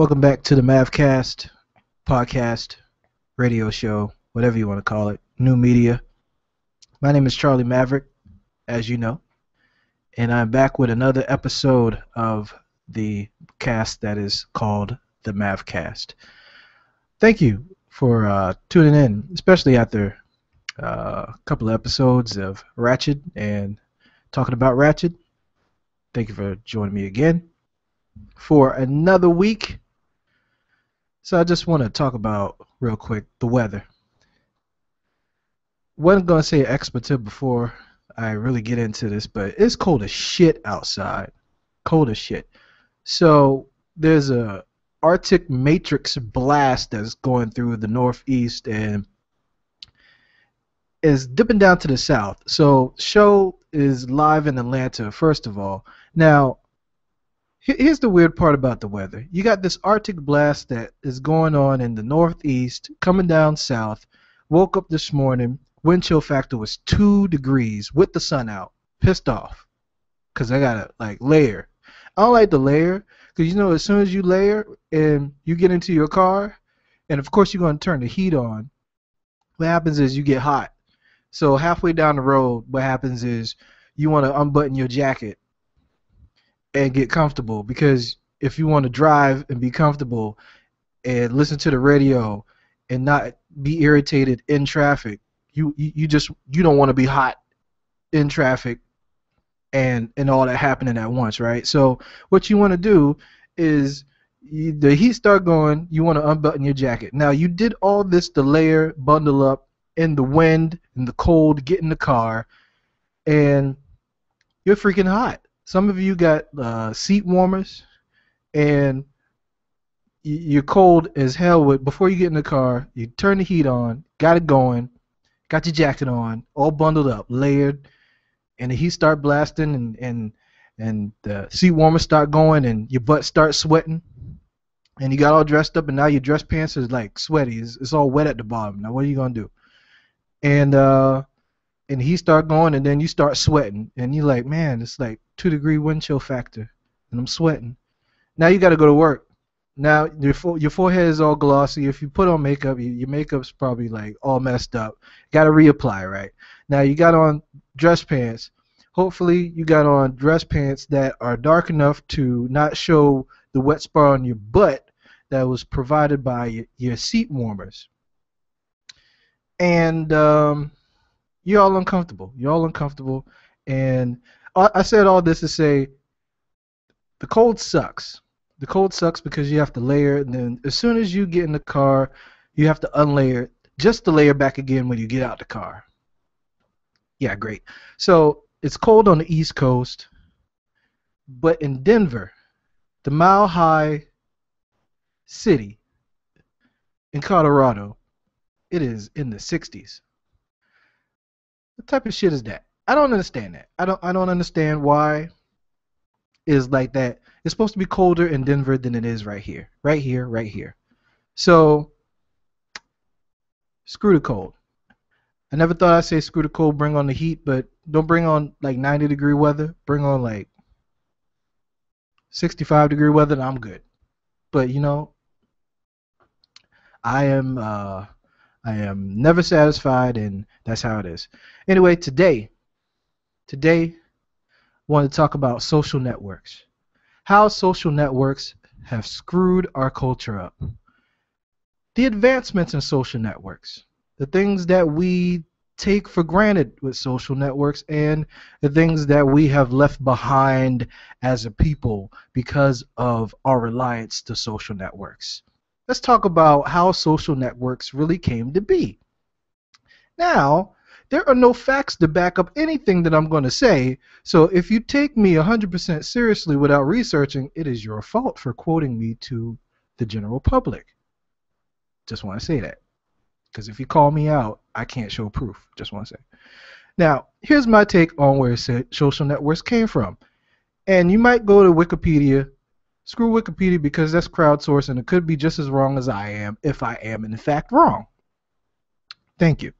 Welcome back to the Mavcast podcast, radio show, whatever you want to call it, new media. My name is Charlie Maveric, as you know, and I'm back with another episode of the cast that is called the Mavcast. Thank you for uh, tuning in, especially after uh, a couple of episodes of Ratchet and talking about Ratchet. Thank you for joining me again for another week. So I just want to talk about real quick the weather. wasn't gonna say expletive before I really get into this, but it's cold as shit outside. Cold as shit. So there's a Arctic matrix blast that's going through the northeast and is dipping down to the south. So show is live in Atlanta first of all. Now here's the weird part about the weather. You got this Arctic blast that is going on in the northeast, coming down south. Woke up this morning, wind chill factor was two degrees with the sun out. Pissed off, cause I gotta like layer. I don't like the layer, cause you know as soon as you layer and you get into your car, and of course you're gonna turn the heat on. What happens is you get hot. So halfway down the road, what happens is you want to unbutton your jacket and get comfortable because if you want to drive and be comfortable and listen to the radio and not be irritated in traffic, you you, just you don't want to be hot in traffic and and all that happening at once, right? So what you want to do is the heat start going, you want to unbutton your jacket. Now you did all this to layer, bundle up in the wind, in the cold, get in the car, and you're freaking hot. Some of you got uh, seat warmers, and you're cold as hell. With before you get in the car, you turn the heat on, got it going, got your jacket on, all bundled up, layered, and the heat start blasting, and and and the seat warmers start going, and your butt starts sweating, and you got all dressed up, and now your dress pants is like sweaty. It's, it's all wet at the bottom. Now what are you gonna do? And uh, and he start going, and then you start sweating, and you're like, man, it's like two degree wind chill factor, and I'm sweating. Now you got to go to work. Now your fo- your forehead is all glossy. If you put on makeup, you, your makeup's probably like all messed up. Got to reapply, right? Now you got on dress pants. Hopefully you got on dress pants that are dark enough to not show the wet spot on your butt that was provided by your, your seat warmers. And um, you're all uncomfortable. You're all uncomfortable, and I, said all this to say the cold sucks. The cold sucks because you have to layer, and then as soon as you get in the car, you have to unlayer just to layer back again when you get out the car. Yeah, great. So it's cold on the East Coast, but in Denver, the mile high city in Colorado, it is in the 60s. What type of shit is that? I don't understand that. I don't I don't understand why is like that. It's supposed to be colder in Denver than it is right here. Right here, right here. So screw the cold. I never thought I'd say screw the cold, bring on the heat, but don't bring on like 90 degree weather. Bring on like 65 degree weather, and I'm good. But you know, I am uh, I am never satisfied, and that's how it is. Anyway, today, today, I want to talk about social networks. How social networks have screwed our culture up. The advancements in social networks. The things that we take for granted with social networks and the things that we have left behind as a people because of our reliance to social networks let's talk about how social networks really came to be. Now, there are no facts to back up anything that I'm going to say, so if you take me 100% seriously without researching, it is your fault for quoting me to the general public. Just want to say that. Because if you call me out, I can't show proof. Just want to say. Now, here's my take on where social networks came from. And you might go to Wikipedia Screw Wikipedia because that's crowdsourced and it could be just as wrong as I am if I am in fact wrong. Thank you.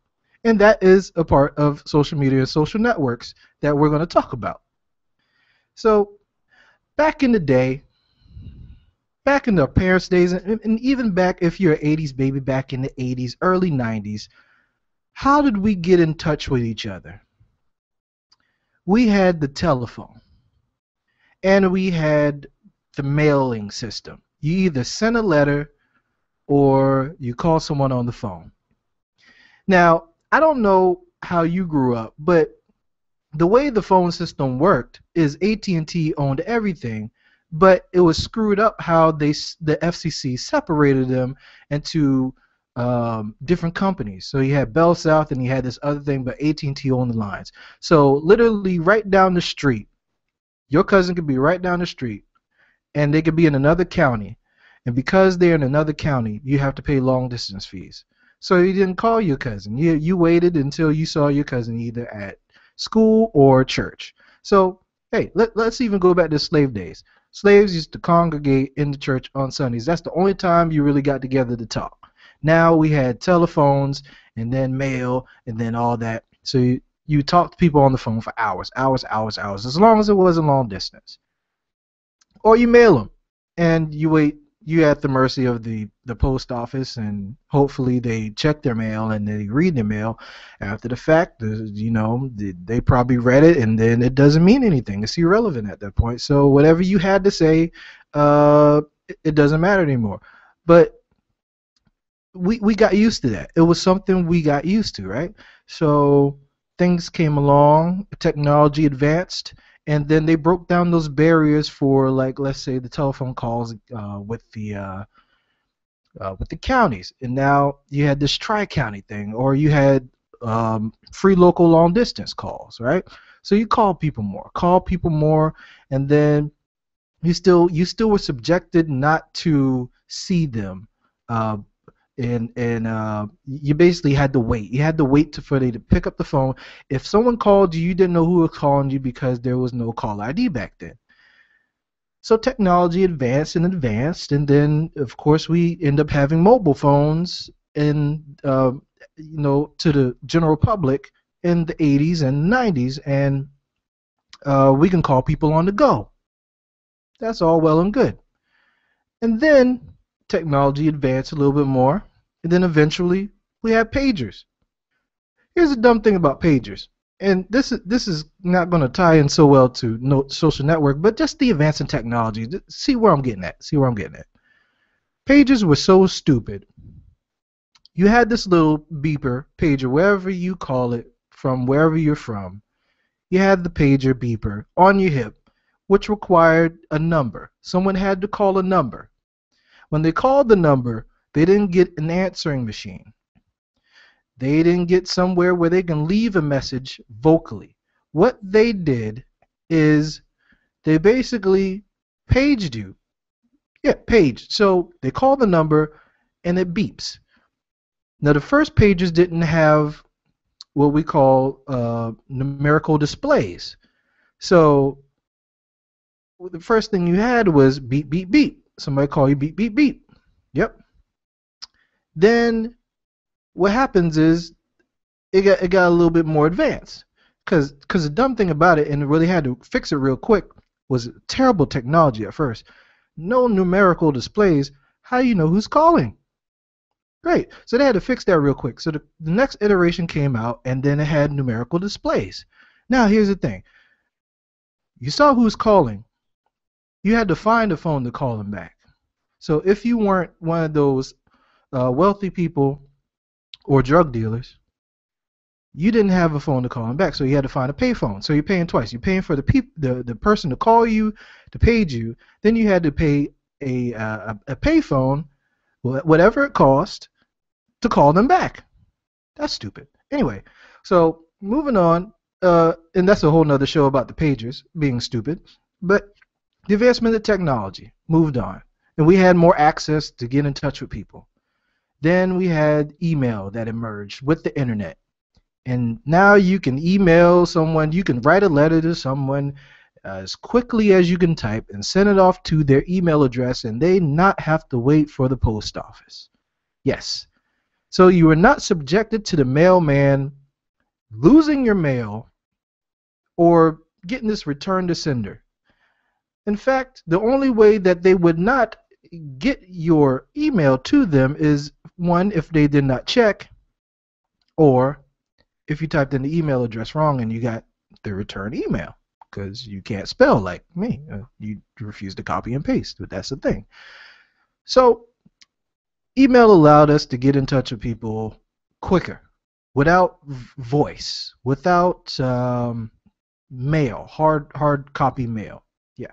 And that is a part of social media and social networks that we're going to talk about. So, back in the day, back in the parents' days, and, and even back if you're an 80s baby, back in the 80s, early 90s, how did we get in touch with each other? We had the telephone, and we had the mailing system. You either send a letter or you call someone on the phone. Now, I don't know how you grew up, but the way the phone system worked is AT&T owned everything, but it was screwed up how they the FCC separated them into um, different companies. So you had Bell South and you had this other thing, but AT&T owned the lines. So literally right down the street, your cousin could be right down the street, and they could be in another county, and because they're in another county, you have to pay long distance fees. So you didn't call your cousin. You you waited until you saw your cousin either at school or church. So hey, let, let's even go back to slave days. Slaves used to congregate in the church on Sundays. That's the only time you really got together to talk. Now we had telephones and then mail and then all that. So you, you talked to people on the phone for hours, hours, hours, hours, as long as it wasn't long distance. Or you mail them and you wait you at the mercy of the the post office and hopefully they check their mail and they read their mail after the fact you know they probably read it and then it doesn't mean anything. It's irrelevant at that point. So whatever you had to say uh, it doesn't matter anymore. But we we got used to that. It was something we got used to right? So things came along technology advanced and then they broke down those barriers for like let's say the telephone calls uh, with the uh, uh, with the counties. And now you had this tri-county thing or you had um, free local long distance calls right? So you call people more call people more and then you still you still were subjected not to see them uh, and and uh, you basically had to wait. You had to wait to, for they to pick up the phone. If someone called you, you didn't know who was calling you because there was no call ID back then. So technology advanced and advanced, and then of course we end up having mobile phones, and uh, you know to the general public in the 80s and 90s, and uh, we can call people on the go. That's all well and good. And then technology advanced a little bit more, and then eventually we had pagers. Here's the dumb thing about pagers, and this is this is not going to tie in so well to no, social network, but just the advance in technology. See where I'm getting at. See where I'm getting at. Pagers were so stupid. You had this little beeper, pager, wherever you call it, from wherever you're from. You had the pager beeper on your hip, which required a number. Someone had to call a number. When they called the number, they didn't get an answering machine. They didn't get somewhere where they can leave a message vocally. What they did is they basically paged you. Yeah, paged. So they call the number and it beeps. Now the first pages didn't have what we call uh, numerical displays. So the first thing you had was beep beep beep. Somebody call you beep beep beep. Yep. Then what happens is it got it got a little bit more advanced. Cause, cause the dumb thing about it, and really had to fix it real quick, was terrible technology at first. No numerical displays. How do you know who's calling? Great. So they had to fix that real quick. So the, the next iteration came out, and then it had numerical displays. Now here's the thing. You saw who's calling. You had to find a phone to call them back. So if you weren't one of those uh, wealthy people or drug dealers, you didn't have a phone to call them back, so you had to find a payphone. So you're paying twice. You're paying for the peop- the the person to call you, to page you. Then you had to pay a uh, a payphone, whatever it cost, to call them back. That's stupid. Anyway, so moving on, uh, and that's a whole nother show about the pagers being stupid. But the advancement of technology moved on, and we had more access to get in touch with people. Then we had email that emerged with the internet. And now you can email someone, you can write a letter to someone as quickly as you can type and send it off to their email address and they not have to wait for the post office. Yes. So you are not subjected to the mailman losing your mail or getting this return to sender. In fact, the only way that they would not get your email to them is one if they did not check, or if you typed in the email address wrong and you got the return email because you can't spell like me. Uh, you refuse to copy and paste, but that's the thing. So, email allowed us to get in touch with people quicker, without voice, without um, mail, hard hard copy mail. Yeah.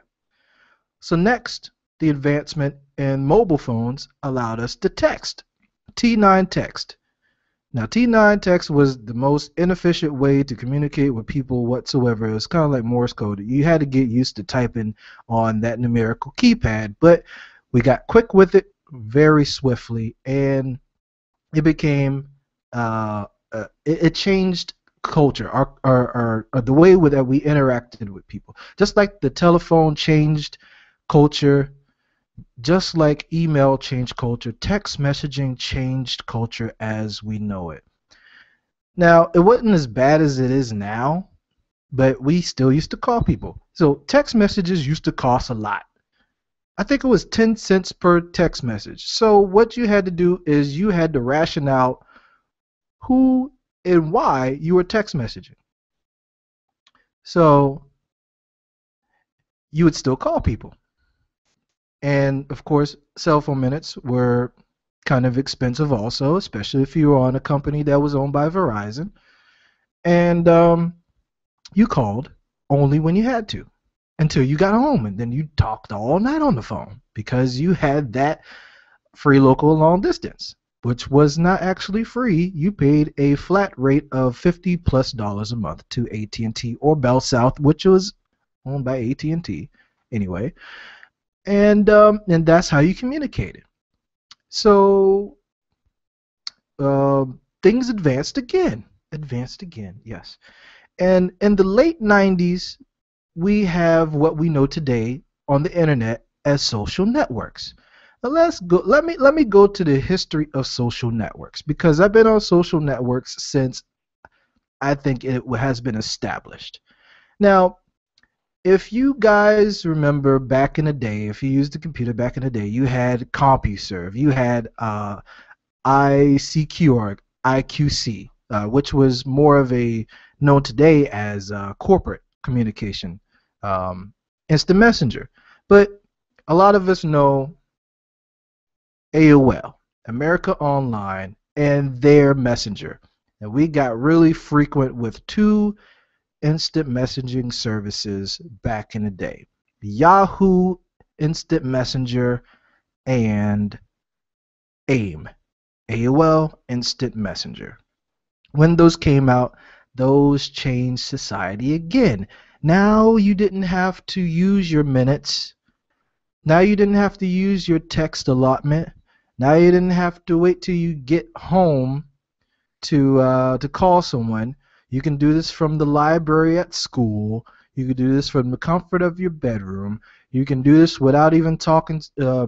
So next, the advancement in mobile phones allowed us to text. T9 text. Now, T9 text was the most inefficient way to communicate with people whatsoever. It was kind of like Morse code. You had to get used to typing on that numerical keypad, but we got quick with it very swiftly, and it became uh, uh, it, it, changed culture, our, our, our, our, the way that we interacted with people. Just like the telephone changed culture just like email changed culture, text messaging changed culture as we know it. Now, it wasn't as bad as it is now, but we still used to call people. So text messages used to cost a lot. I think it was 10 cents per text message. So what you had to do is you had to ration out who and why you were text messaging. So you would still call people. And of course, cell phone minutes were kind of expensive also, especially if you were on a company that was owned by Verizon. And um, you called only when you had to until you got home. And then you talked all night on the phone because you had that free local long distance, which was not actually free. You paid a flat rate of 50 plus dollars a month to AT&T or Bell South, which was owned by AT&T anyway and um, and that's how you communicate it. So uh, things advanced again, advanced again, yes. And in the late 90s, we have what we know today on the internet as social networks. Now let's go. Let me let me go to the history of social networks because I've been on social networks since I think it has been established. Now, if you guys remember back in the day, if you used a computer back in the day, you had CompuServe, you had uh, ICQ IQC, uh, which was more of a known today as uh, corporate communication, um, instant messenger. But a lot of us know AOL, America Online, and their messenger. And we got really frequent with two instant messaging services back in the day Yahoo Instant Messenger and AIM, AOL Instant Messenger. When those came out, those changed society again. Now you didn't have to use your minutes. Now you didn't have to use your text allotment. Now you didn't have to wait till you get home to uh, to call someone. You can do this from the library at school. You can do this from the comfort of your bedroom. You can do this without even talking, uh,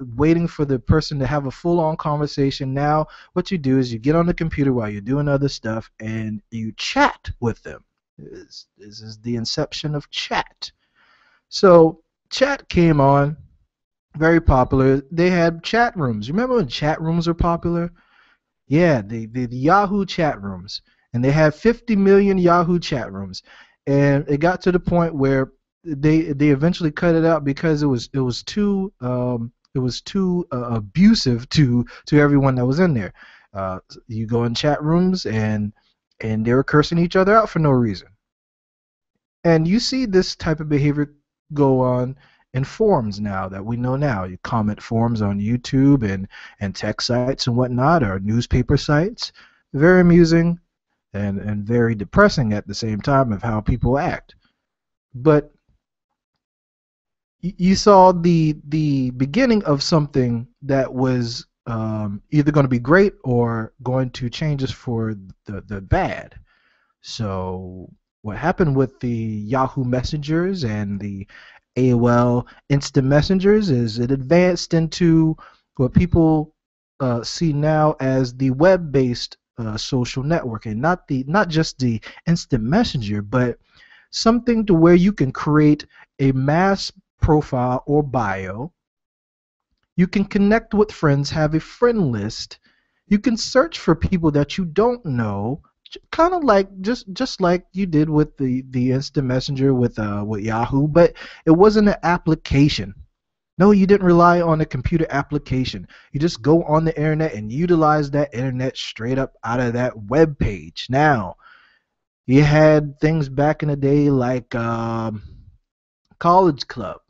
waiting for the person to have a full-on conversation. Now, what you do is you get on the computer while you're doing other stuff and you chat with them. This, is the inception of chat. So, chat came on, very popular. They had chat rooms. Remember when chat rooms were popular? Yeah, the, the, the Yahoo chat rooms and they had 50 million Yahoo chat rooms, and it got to the point where they they eventually cut it out because it was it was too um, it was too uh, abusive to to everyone that was in there. Uh, you go in chat rooms and and they were cursing each other out for no reason. And you see this type of behavior go on in forums now that we know now. You comment forums on YouTube and, and tech sites and whatnot, or newspaper sites. Very amusing, and and very depressing at the same time of how people act. But you saw the the beginning of something that was um, either going to be great or going to change us for the the bad. So what happened with the Yahoo messengers and the AOL instant messengers is it advanced into what people uh, see now as the web-based uh, social networking, not the not just the instant messenger, but something to where you can create a mass profile or bio. You can connect with friends, have a friend list. You can search for people that you don't know, kind of like just just like you did with the the instant messenger with uh with Yahoo, but it wasn't an application. No, you didn't rely on a computer application. You just go on the internet and utilize that internet straight up out of that web page. Now, you had things back in the day like um, College Club.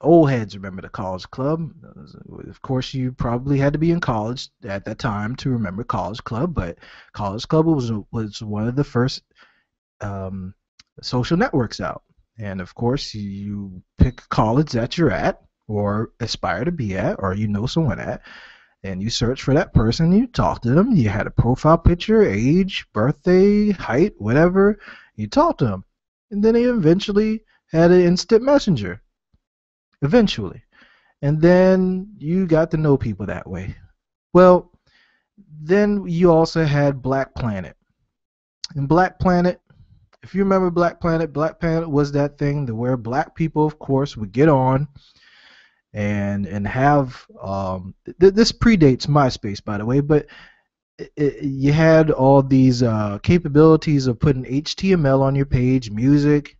Old heads remember the College Club. Of course, you probably had to be in college at that time to remember College Club, but College Club was was one of the first um, social networks out. And of course, you pick college that you're at, or aspire to be at, or you know someone at, and you search for that person. You talk to them. You had a profile picture, age, birthday, height, whatever. You talk to them, and then they eventually had an instant messenger. Eventually, and then you got to know people that way. Well, then you also had Black Planet. And Black Planet, if you remember Black Planet, Black Planet was that thing to where black people, of course, would get on and and have um, th- this predates MySpace, by the way, but it, it, you had all these uh, capabilities of putting HTML on your page, music.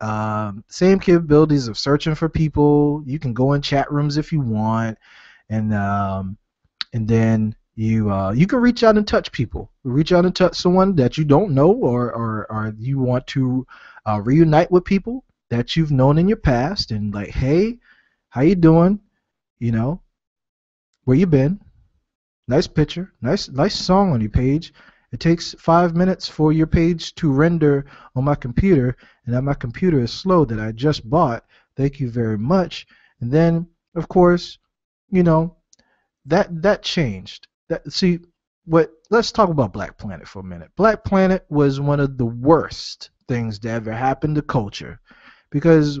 Um, same capabilities of searching for people. You can go in chat rooms if you want, and um, and then you uh, you can reach out and touch people. Reach out and touch someone that you don't know, or or, or you want to uh, reunite with people that you've known in your past, and like, hey, how you doing? You know, where you been? Nice picture, nice nice song on your page. It takes five minutes for your page to render on my computer, and that my computer is slow that I just bought. Thank you very much. And then, of course, you know, that that changed that see what let's talk about Black Planet for a minute. Black Planet was one of the worst things that ever happened to culture because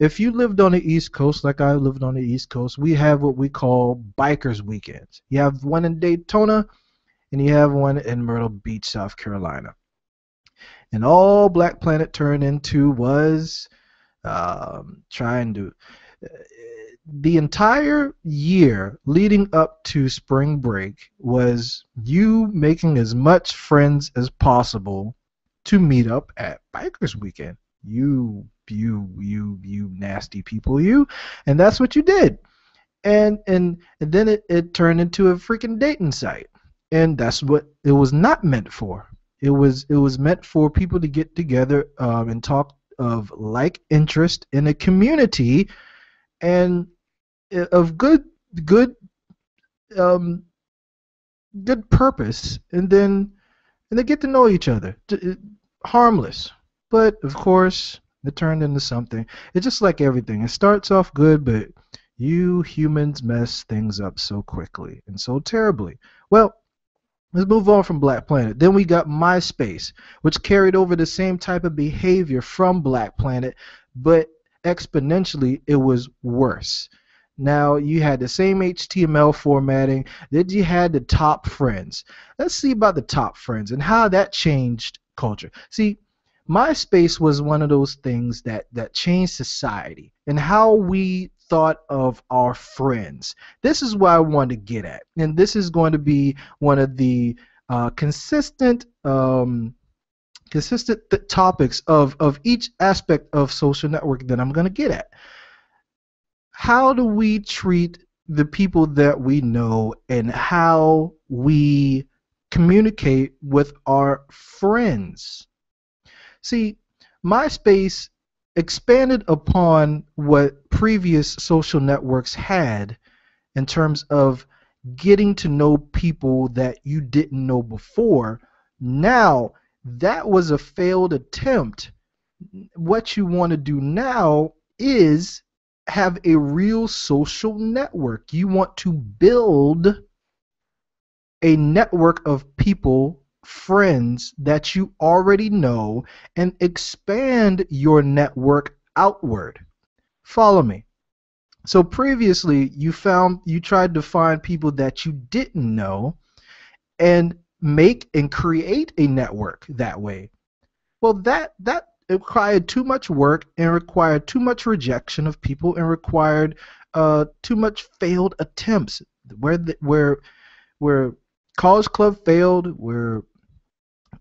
if you lived on the East Coast like I lived on the East Coast, we have what we call bikers weekends. You have one in Daytona and you have one in Myrtle Beach, South Carolina. And all Black Planet turned into was um, trying to the entire year leading up to spring break was you making as much friends as possible to meet up at bikers weekend. You you you you nasty people you. And that's what you did. And and, and then it, it turned into a freaking dating site. And that's what it was not meant for. It was it was meant for people to get together um, and talk of like interest in a community and of good good um, good purpose, and then and they get to know each other, harmless. But of course, it turned into something. It's just like everything. It starts off good, but you humans mess things up so quickly and so terribly. Well, let's move on from Black Planet. Then we got MySpace, which carried over the same type of behavior from Black Planet, but exponentially it was worse. Now you had the same HTML formatting. Then you had the top friends. Let's see about the top friends and how that changed culture. See, MySpace was one of those things that that changed society and how we thought of our friends. This is what I want to get at, and this is going to be one of the uh, consistent. Um, consistent th- topics of, of each aspect of social networking that I'm going to get at how do we treat the people that we know and how we communicate with our friends? See, MySpace expanded upon what previous social networks had in terms of getting to know people that you didn't know before. Now, that was a failed attempt. What you want to do now is have a real social network. You want to build a network of people, friends that you already know, and expand your network outward. Follow me. So previously you found you tried to find people that you didn't know and make and create a network that way. Well that that it required too much work and required too much rejection of people and required uh, too much failed attempts. Where the, where where college club failed, where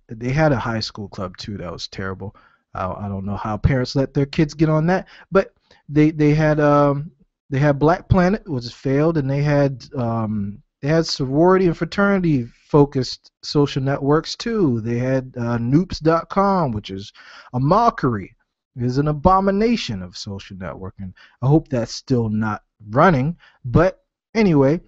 they had a high school club too that was terrible. I, I don't know how parents let their kids get on that, but they they had um they had Black Planet was failed, and they had um they had sorority and fraternity focused social networks too. They had uh, Noops.com, which is a mockery, it is an abomination of social networking. I hope that's still not running, but anyway,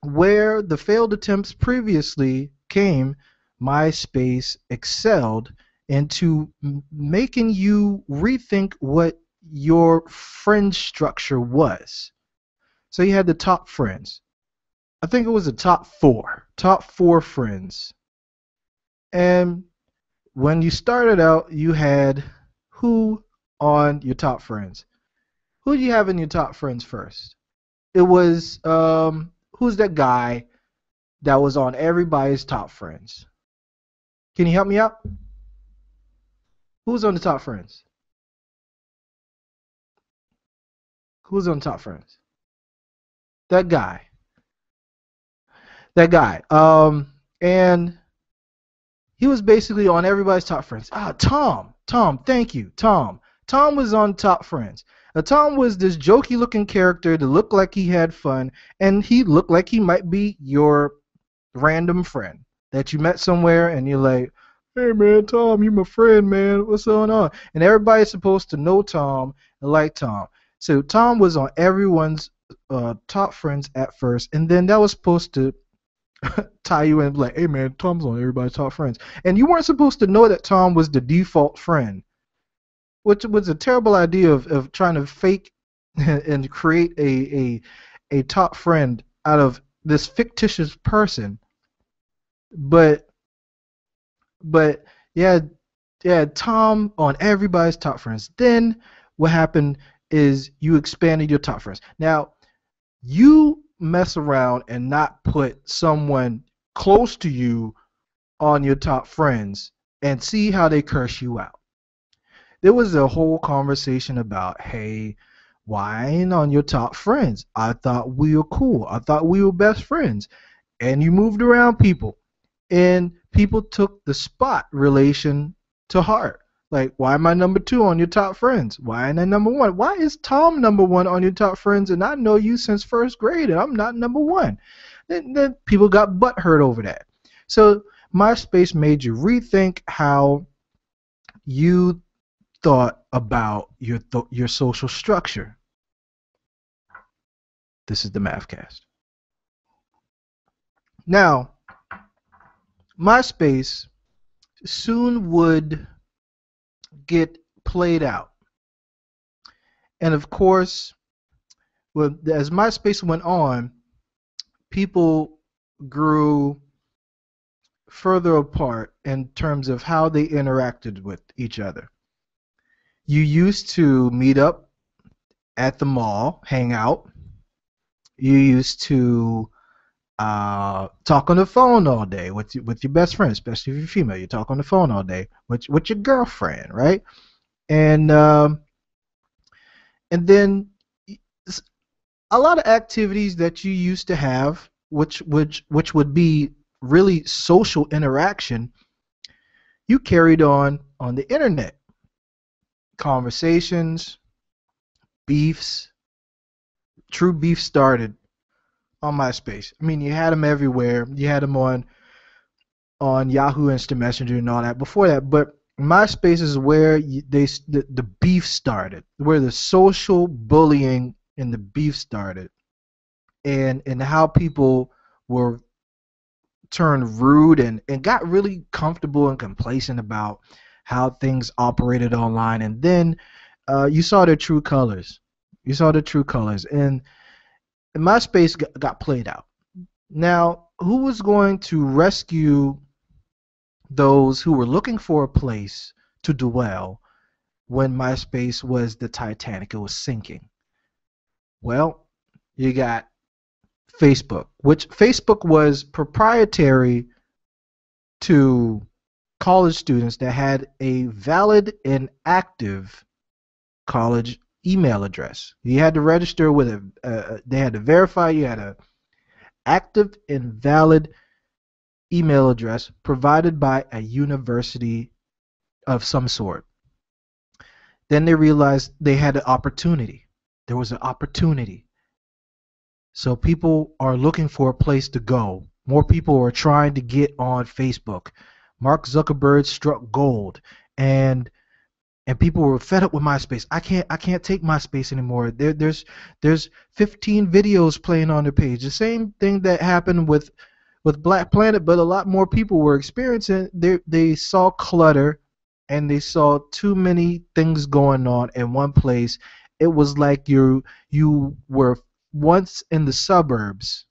where the failed attempts previously came, MySpace excelled into making you rethink what your friend structure was. So you had the top friends. I think it was the top four, top four friends. And when you started out, you had who on your top friends? Who do you have in your top friends first? It was um, who's that guy that was on everybody's top friends? Can you help me out? Who's on the top friends? Who's on top friends? That guy. That guy. Um, and he was basically on everybody's top friends. Ah, Tom. Tom, thank you, Tom. Tom was on Top Friends. Now, Tom was this jokey looking character that looked like he had fun, and he looked like he might be your random friend that you met somewhere, and you're like, hey man, Tom, you're my friend, man. What's going on? And everybody's supposed to know Tom and like Tom. So Tom was on everyone's uh, top friends at first, and then that was supposed to tie you in like, hey man, Tom's on everybody's top friends, and you weren't supposed to know that Tom was the default friend, which was a terrible idea of, of trying to fake and create a, a a top friend out of this fictitious person. But but yeah yeah Tom on everybody's top friends. Then what happened is you expanded your top friends. Now you mess around and not put someone close to you on your top friends and see how they curse you out. There was a whole conversation about, hey, why ain't on your top friends? I thought we were cool. I thought we were best friends. And you moved around people. And people took the spot relation to heart. Like, why am I number two on your top friends? Why am I number one? Why is Tom number one on your top friends and I know you since first grade and I'm not number one? Then, then people got butt hurt over that. So MySpace made you rethink how you thought about your th- your social structure. This is the Mavcast. Now, MySpace soon would get played out. And of course, well, as MySpace went on, people grew further apart in terms of how they interacted with each other. You used to meet up at the mall, hang out. You used to uh, talk on the phone all day with with your best friend, especially if you're female. You talk on the phone all day with with your girlfriend, right? And um, and then a lot of activities that you used to have, which which which would be really social interaction, you carried on on the internet. Conversations, beefs, true beef started on MySpace. I mean, you had them everywhere. You had them on on Yahoo Instant Messenger and all that before that, but MySpace is where they the, the beef started, where the social bullying and the beef started, and and how people were turned rude and and got really comfortable and complacent about how things operated online, and then uh, you saw their true colors. You saw the true colors, and MySpace got played out. Now, who was going to rescue those who were looking for a place to dwell when MySpace was the Titanic? It was sinking. Well, you got Facebook, which Facebook was proprietary to college students that had a valid and active college email address. You had to register with a. Uh, they had to verify you had a active and valid email address provided by a university of some sort. Then they realized they had an opportunity. There was an opportunity. So people are looking for a place to go. More people are trying to get on Facebook. Mark Zuckerberg struck gold and and people were fed up with MySpace. I can't I can't take MySpace anymore. There there's there's 15 videos playing on the page. The same thing that happened with with Black Planet, but a lot more people were experiencing they they saw clutter and they saw too many things going on in one place. It was like you you were once in the suburbs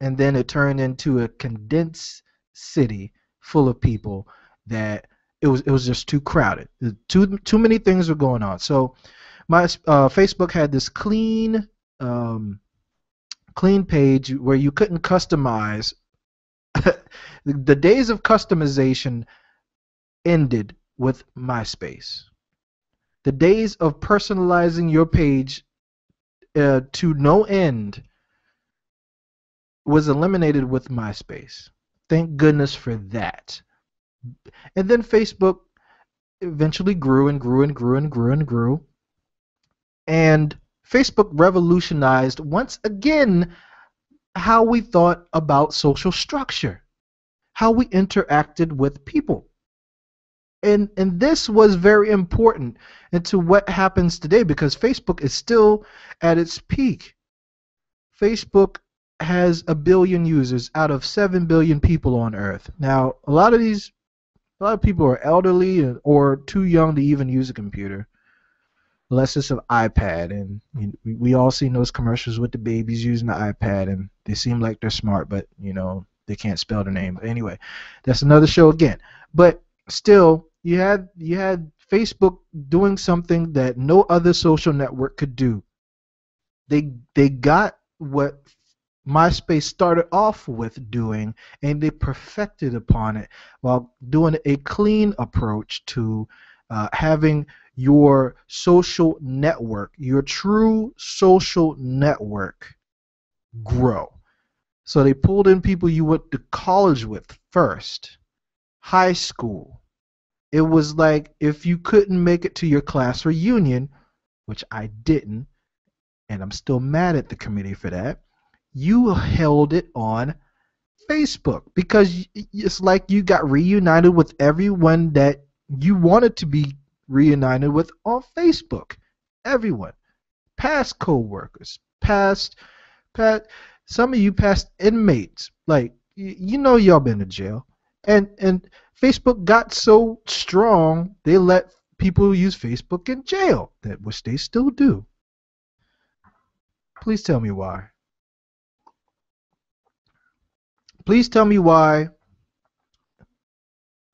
and then it turned into a condensed city full of people that it was it was just too crowded. Too too many things were going on. So my uh, Facebook had this clean um, clean page where you couldn't customize. the days of customization ended with MySpace. The days of personalizing your page uh, to no end was eliminated with MySpace. Thank goodness for that. And then Facebook eventually grew and grew and grew and grew and grew. And Facebook revolutionized once again how we thought about social structure, how we interacted with people. And and this was very important into what happens today because Facebook is still at its peak. Facebook has a billion users out of 7 billion people on earth. Now, a lot of these a lot of people are elderly or too young to even use a computer. Unless it's an iPad, and we, all seen those commercials with the babies using the iPad, and they seem like they're smart, but you know they can't spell their name. But anyway, that's another show again. But still, you had you had Facebook doing something that no other social network could do. They they got what MySpace started off with doing, and they perfected upon it while doing a clean approach to uh, having your social network, your true social network, grow. So they pulled in people you went to college with first, high school. It was like if you couldn't make it to your class reunion, which I didn't, and I'm still mad at the committee for that you held it on Facebook because it's like you got reunited with everyone that you wanted to be reunited with on Facebook. Everyone, past co-workers, past, past, some of you past inmates. Like you know, y'all been to jail, and and Facebook got so strong they let people use Facebook in jail, that which they still do. Please tell me why. Please tell me why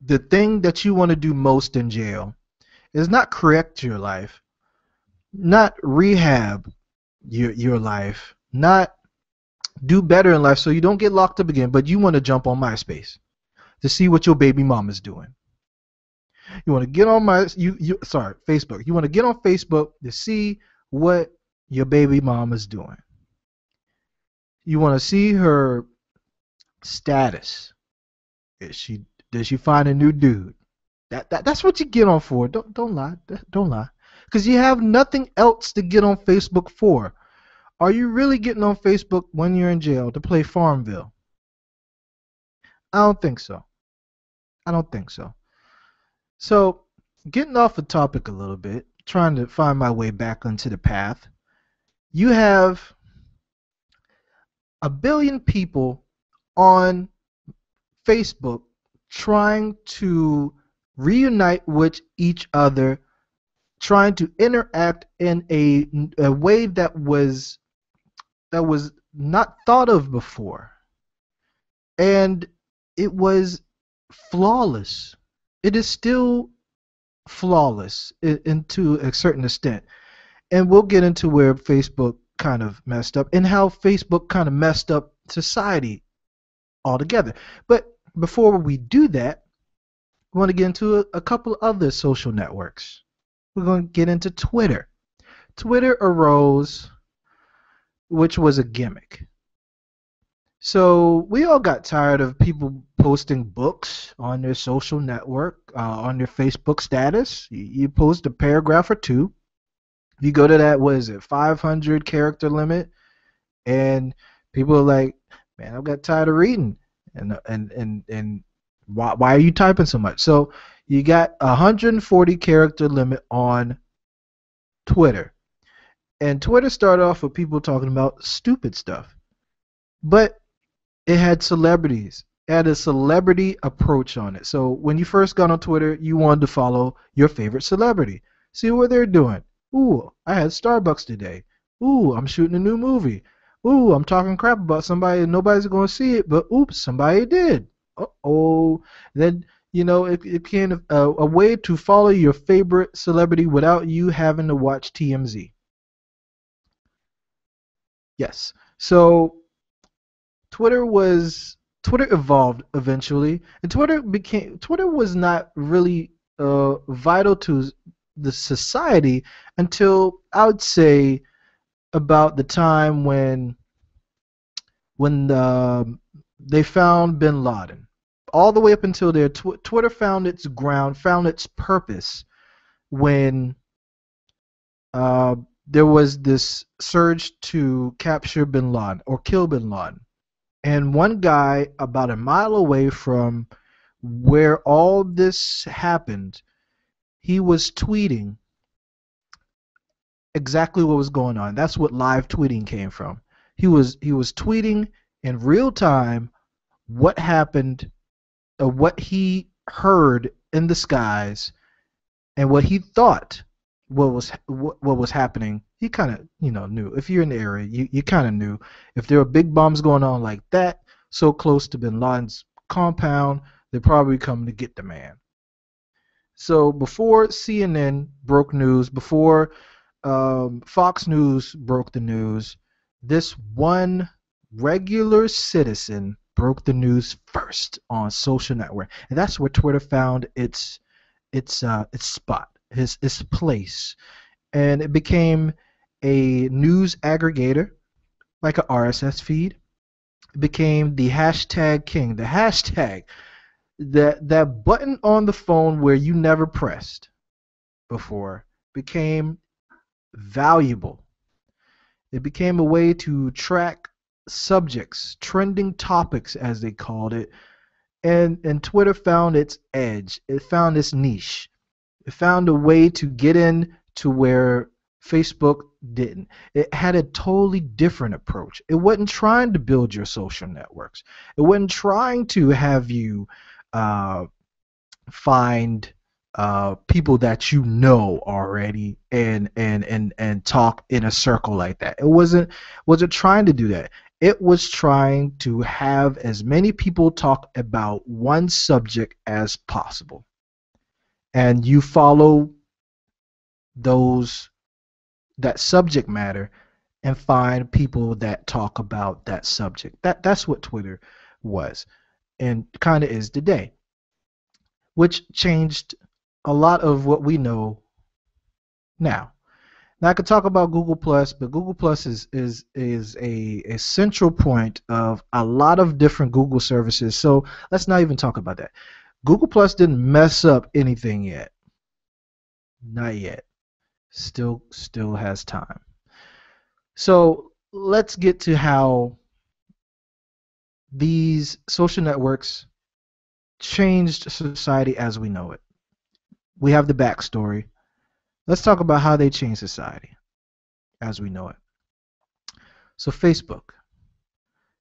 the thing that you want to do most in jail is not correct your life, not rehab your your life, not do better in life so you don't get locked up again, but you want to jump on MySpace to see what your baby mama's doing. You want to get on my you you sorry Facebook. You want to get on Facebook to see what your baby mama's doing. You want to see her status. Is she did she find a new dude? That, that that's what you get on for. Don't don't lie. Don't lie. Because you have nothing else to get on Facebook for. Are you really getting on Facebook when you're in jail to play Farmville? I don't think so. I don't think so. So, getting off the topic a little bit, trying to find my way back onto the path. You have a billion people on Facebook trying to reunite with each other, trying to interact in a, a way that was that was not thought of before. And it was flawless. It is still flawless in, to a certain extent. And we'll get into where Facebook kind of messed up and how Facebook kind of messed up society altogether. But before we do that, We want to get into a, a couple other social networks. We're going to get into Twitter. Twitter arose, which was a gimmick. So we all got tired of people posting books on their social network, uh, on their Facebook status. You, you post a paragraph or two. You go to that, what is it, 500 character limit, and people are like, "Man, I've got tired of reading," and and and and why why are you typing so much? So you got a 140 character limit on Twitter, and Twitter started off with people talking about stupid stuff, but it had celebrities. It had a celebrity approach on it. So when you first got on Twitter, you wanted to follow your favorite celebrity. See what they're doing. Ooh, I had Starbucks today. Ooh, I'm shooting a new movie. Ooh, I'm talking crap about somebody and nobody's going to see it, but oops, somebody did. Uh oh. Then, you know, it, it became a, a way to follow your favorite celebrity without you having to watch TMZ. Yes. So Twitter was Twitter evolved eventually, and Twitter became Twitter was not really uh, vital to the society until I would say about the time when when the, they found Bin Laden. All the way up until there, tw- Twitter found its ground, found its purpose when uh, there was this surge to capture Bin Laden or kill Bin Laden and one guy about a mile away from where all this happened, he was tweeting exactly what was going on. That's what live tweeting came from. He was he was tweeting in real time what happened, uh, what he heard in the skies, and what he thought what was what, what was happening he kind of you know knew if you're in the area you, you kind of knew if there were big bombs going on like that so close to bin laden's compound they're probably coming to get the man so before cnn broke news before um, fox news broke the news this one regular citizen broke the news first on social network and that's where twitter found its its uh, its spot his his place, and it became a news aggregator, like a RSS feed. It became the hashtag king. The hashtag, that that button on the phone where you never pressed before, became valuable. It became a way to track subjects, trending topics as they called it, and and Twitter found its edge. It found its niche. It found a way to get in to where Facebook didn't. It had a totally different approach. It wasn't trying to build your social networks. It wasn't trying to have you uh, find uh, people that you know already and and and and talk in a circle like that. It wasn't wasn't trying to do that. It was trying to have as many people talk about one subject as possible and you follow those that subject matter and find people that talk about that subject. That that's what Twitter was and kind of is today. Which changed a lot of what we know now. Now I could talk about Google Plus, but Google Plus is is is a, a central point of a lot of different Google services. So let's not even talk about that. Google Plus didn't mess up anything yet. Not yet. Still still has time. So let's get to how these social networks changed society as we know it. We have the backstory. Let's talk about how they changed society as we know it. So Facebook,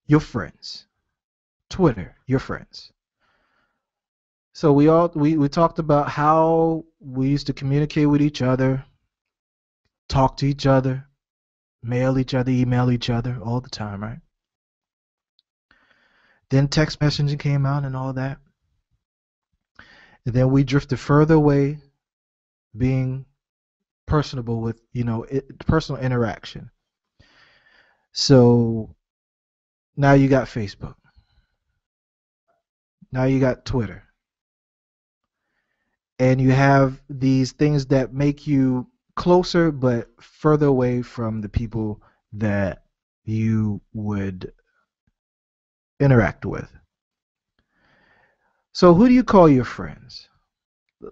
your friends. Twitter, your friends. So we all we, we talked about how we used to communicate with each other, talk to each other, mail each other, email each other all the time, right? Then text messaging came out and all that. And then we drifted further away, being personable with you know it, personal interaction. So now you got Facebook. Now you got Twitter. and you have these things that make you closer but further away from the people that you would interact with. So, who do you call your friends?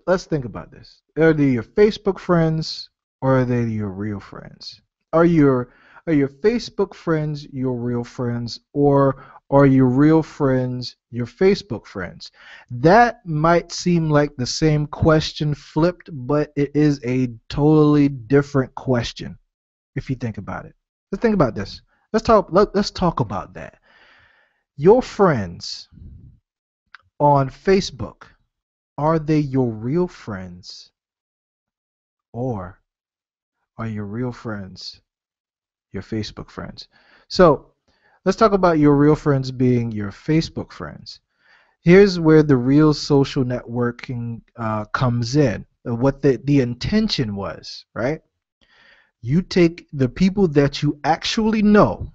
Let's think about this. Are they your Facebook friends or are they your real friends? Are your are your Facebook friends your real friends or are your real friends your Facebook friends? That might seem like the same question flipped, but it is a totally different question if you think about it. Let's think about this. Let's talk let, let's talk about that. Your friends on Facebook, are they your real friends or are your real friends your Facebook friends? So, let's talk about your real friends being your Facebook friends. Here's where the real social networking uh, comes in. What the, the intention was, right? You take the people that you actually know,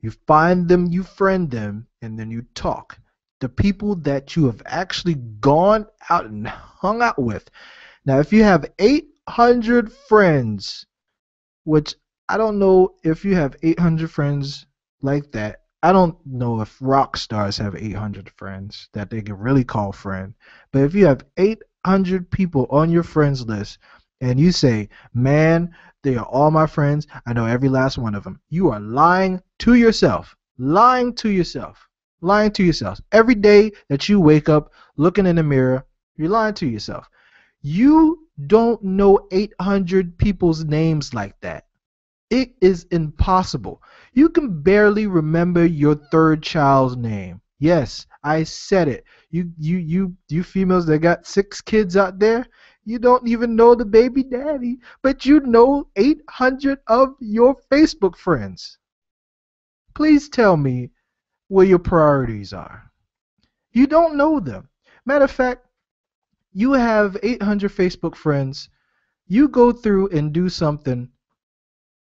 you find them, you friend them, and then you talk. The people that you have actually gone out and hung out with. Now, if you have 800 friends, which I don't know if you have 800 friends like that. I don't know if rock stars have 800 friends that they can really call friend. But if you have 800 people on your friends list and you say, man, they are all my friends, I know every last one of them, you are lying to yourself. Lying to yourself. Lying to yourself. Every day that you wake up looking in the mirror, you're lying to yourself. You don't know 800 people's names like that. It is impossible. You can barely remember your third child's name. Yes, I said it. You you you you females that got six kids out there, you don't even know the baby daddy, but you know 800 of your Facebook friends. Please tell me where your priorities are. You don't know them. Matter of fact, you have 800 Facebook friends. You go through and do something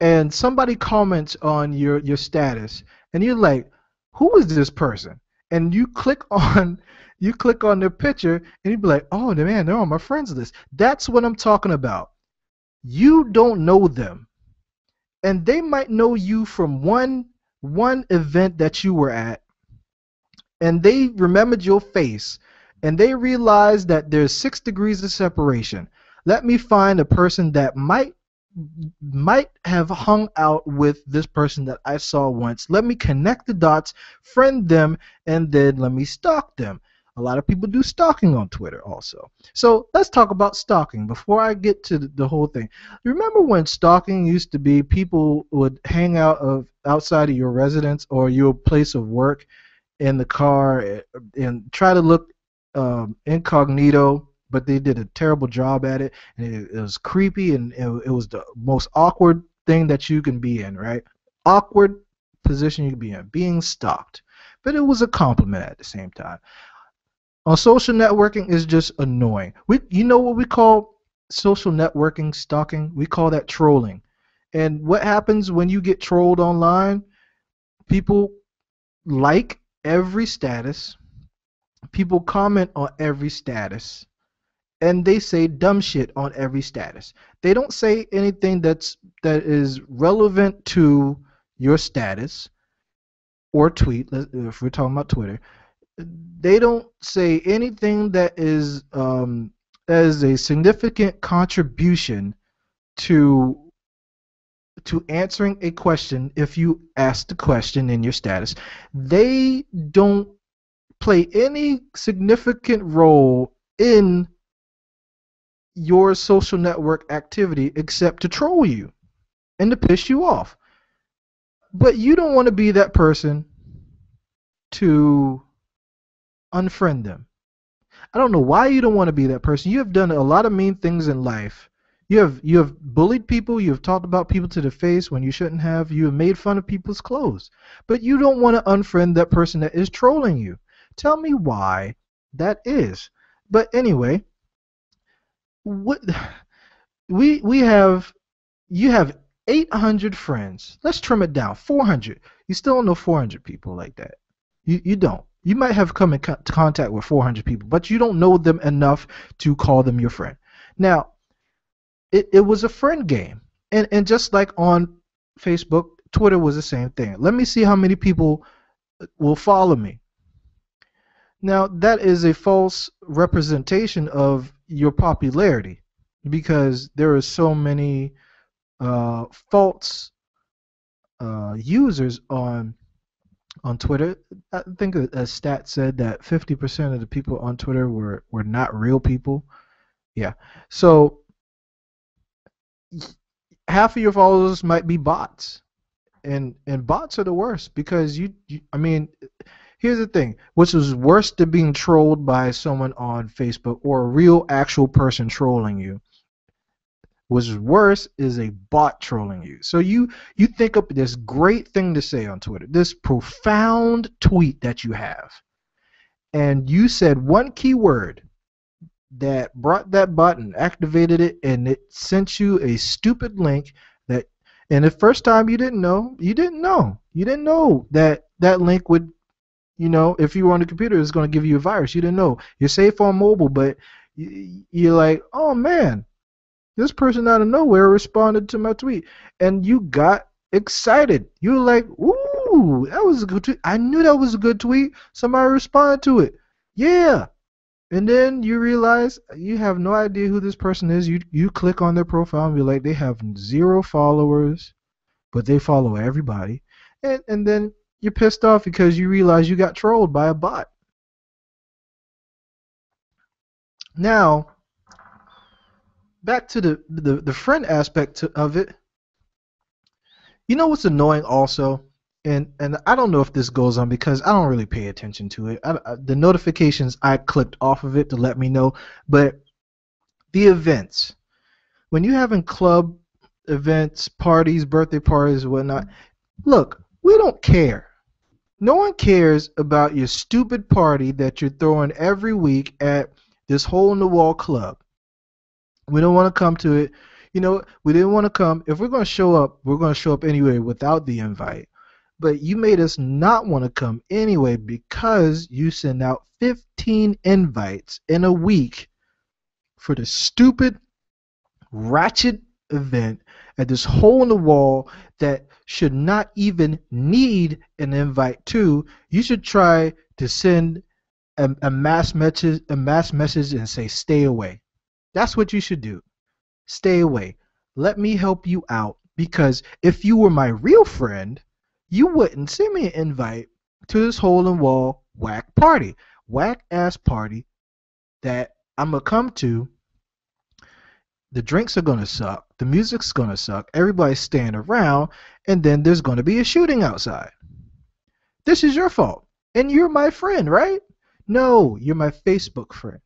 and somebody comments on your your status and you're like who is this person and you click on you click on their picture and you'd be like oh the man they're on my friends list that's what i'm talking about you don't know them and they might know you from one one event that you were at and they remembered your face and they realized that there's six degrees of separation let me find a person that might might have hung out with this person that I saw once. Let me connect the dots, friend them, and then let me stalk them. A lot of people do stalking on Twitter also. So let's talk about stalking before I get to the whole thing. Remember when stalking used to be people would hang out of outside of your residence or your place of work in the car eh, and try to look um, incognito but they did a terrible job at it, and it, it was creepy, and it, it was the most awkward thing that you can be in, right? Awkward position you can be in, being stalked, but it was a compliment at the same time. On social networking is just annoying. We, you know what we call social networking stalking? We call that trolling. And what happens when you get trolled online? People like every status. People comment on every status and they say dumb shit on every status. They don't say anything that's that is relevant to your status or tweet. If we're talking about Twitter, they don't say anything that is um, as a significant contribution to to answering a question if you ask the question in your status. They don't play any significant role in your social network activity except to troll you and to piss you off. But you don't want to be that person to unfriend them. I don't know why you don't want to be that person. You have done a lot of mean things in life. You have you have bullied people, you have talked about people to the face when you shouldn't have, you have made fun of people's clothes. But you don't want to unfriend that person that is trolling you. Tell me why that is. But anyway, what we we have you have 800 friends. Let's trim it down. 400. You still don't know 400 people like that. You you don't. You might have come in co- contact with 400 people, but you don't know them enough to call them your friend. Now, it, it was a friend game. And, and just like on Facebook, Twitter was the same thing. Let me see how many people will follow me. Now, that is a false representation of your popularity because there are so many uh, false uh, users on on Twitter. I think a, a stat said that 50% of the people on Twitter were, were not real people. Yeah. So half of your followers might be bots. And and bots are the worst because you, you I mean here's the thing, which is worse than being trolled by someone on Facebook or a real actual person trolling you What's worse is a bot trolling you. So you you think up this great thing to say on Twitter, this profound tweet that you have, and you said one keyword that brought that button, activated it, and it sent you a stupid link that. And the first time you didn't know, you didn't know, you didn't know that that link would, you know, if you were on the computer, it's going to give you a virus. You didn't know. You're safe on mobile, but you're like, oh man, this person out of nowhere responded to my tweet, and you got excited. You were like, "Ooh, that was a good tweet! I knew that was a good tweet. Somebody responded to it. Yeah." And then you realize you have no idea who this person is. You you click on their profile and be like, they have zero followers, but they follow everybody. And and then you're pissed off because you realize you got trolled by a bot. Now, back to the, the, the friend aspect of it. You know what's annoying also, and and I don't know if this goes on because I don't really pay attention to it. I, I, the notifications I clicked off of it to let me know, but the events when you're having club events, parties, birthday parties, whatnot. Look, we don't care. No one cares about your stupid party that you're throwing every week at this hole in the wall club. We don't want to come to it. You know, we didn't want to come. If we're going to show up, we're going to show up anyway without the invite. But you made us not want to come anyway because you send out 15 invites in a week for the stupid, ratchet event at this hole in the wall that should not even need an invite to. You should try to send a, a mass message, a mass message, and say stay away. That's what you should do. Stay away. Let me help you out because if you were my real friend, you wouldn't send me an invite to this hole in wall whack party, whack ass party that I'm gonna come to. The drinks are gonna suck, the music's gonna suck, everybody's staying around, and then there's gonna be a shooting outside. This is your fault, and you're my friend, right? No, you're my Facebook friend.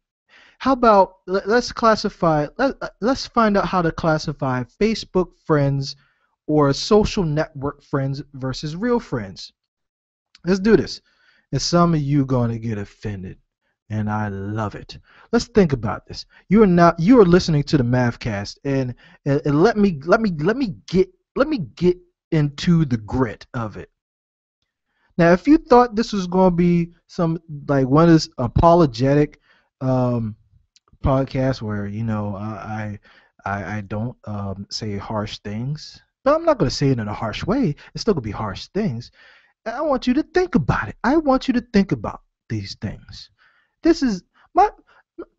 How about let, us classify let, let's find out how to classify Facebook friends or social network friends versus real friends. Let's do this. And some of you going to get offended and I love it. Let's think about this. You are not you are listening to the Mavcast and, and, and let me let me let me get let me get into the grit of it. Now, if you thought this was going to be some like one this apologetic um, podcast where you know I I, I don't um, say harsh things, but I'm not going to say it in a harsh way. It's still going to be harsh things. I want you to think about it. I want you to think about these things. This is my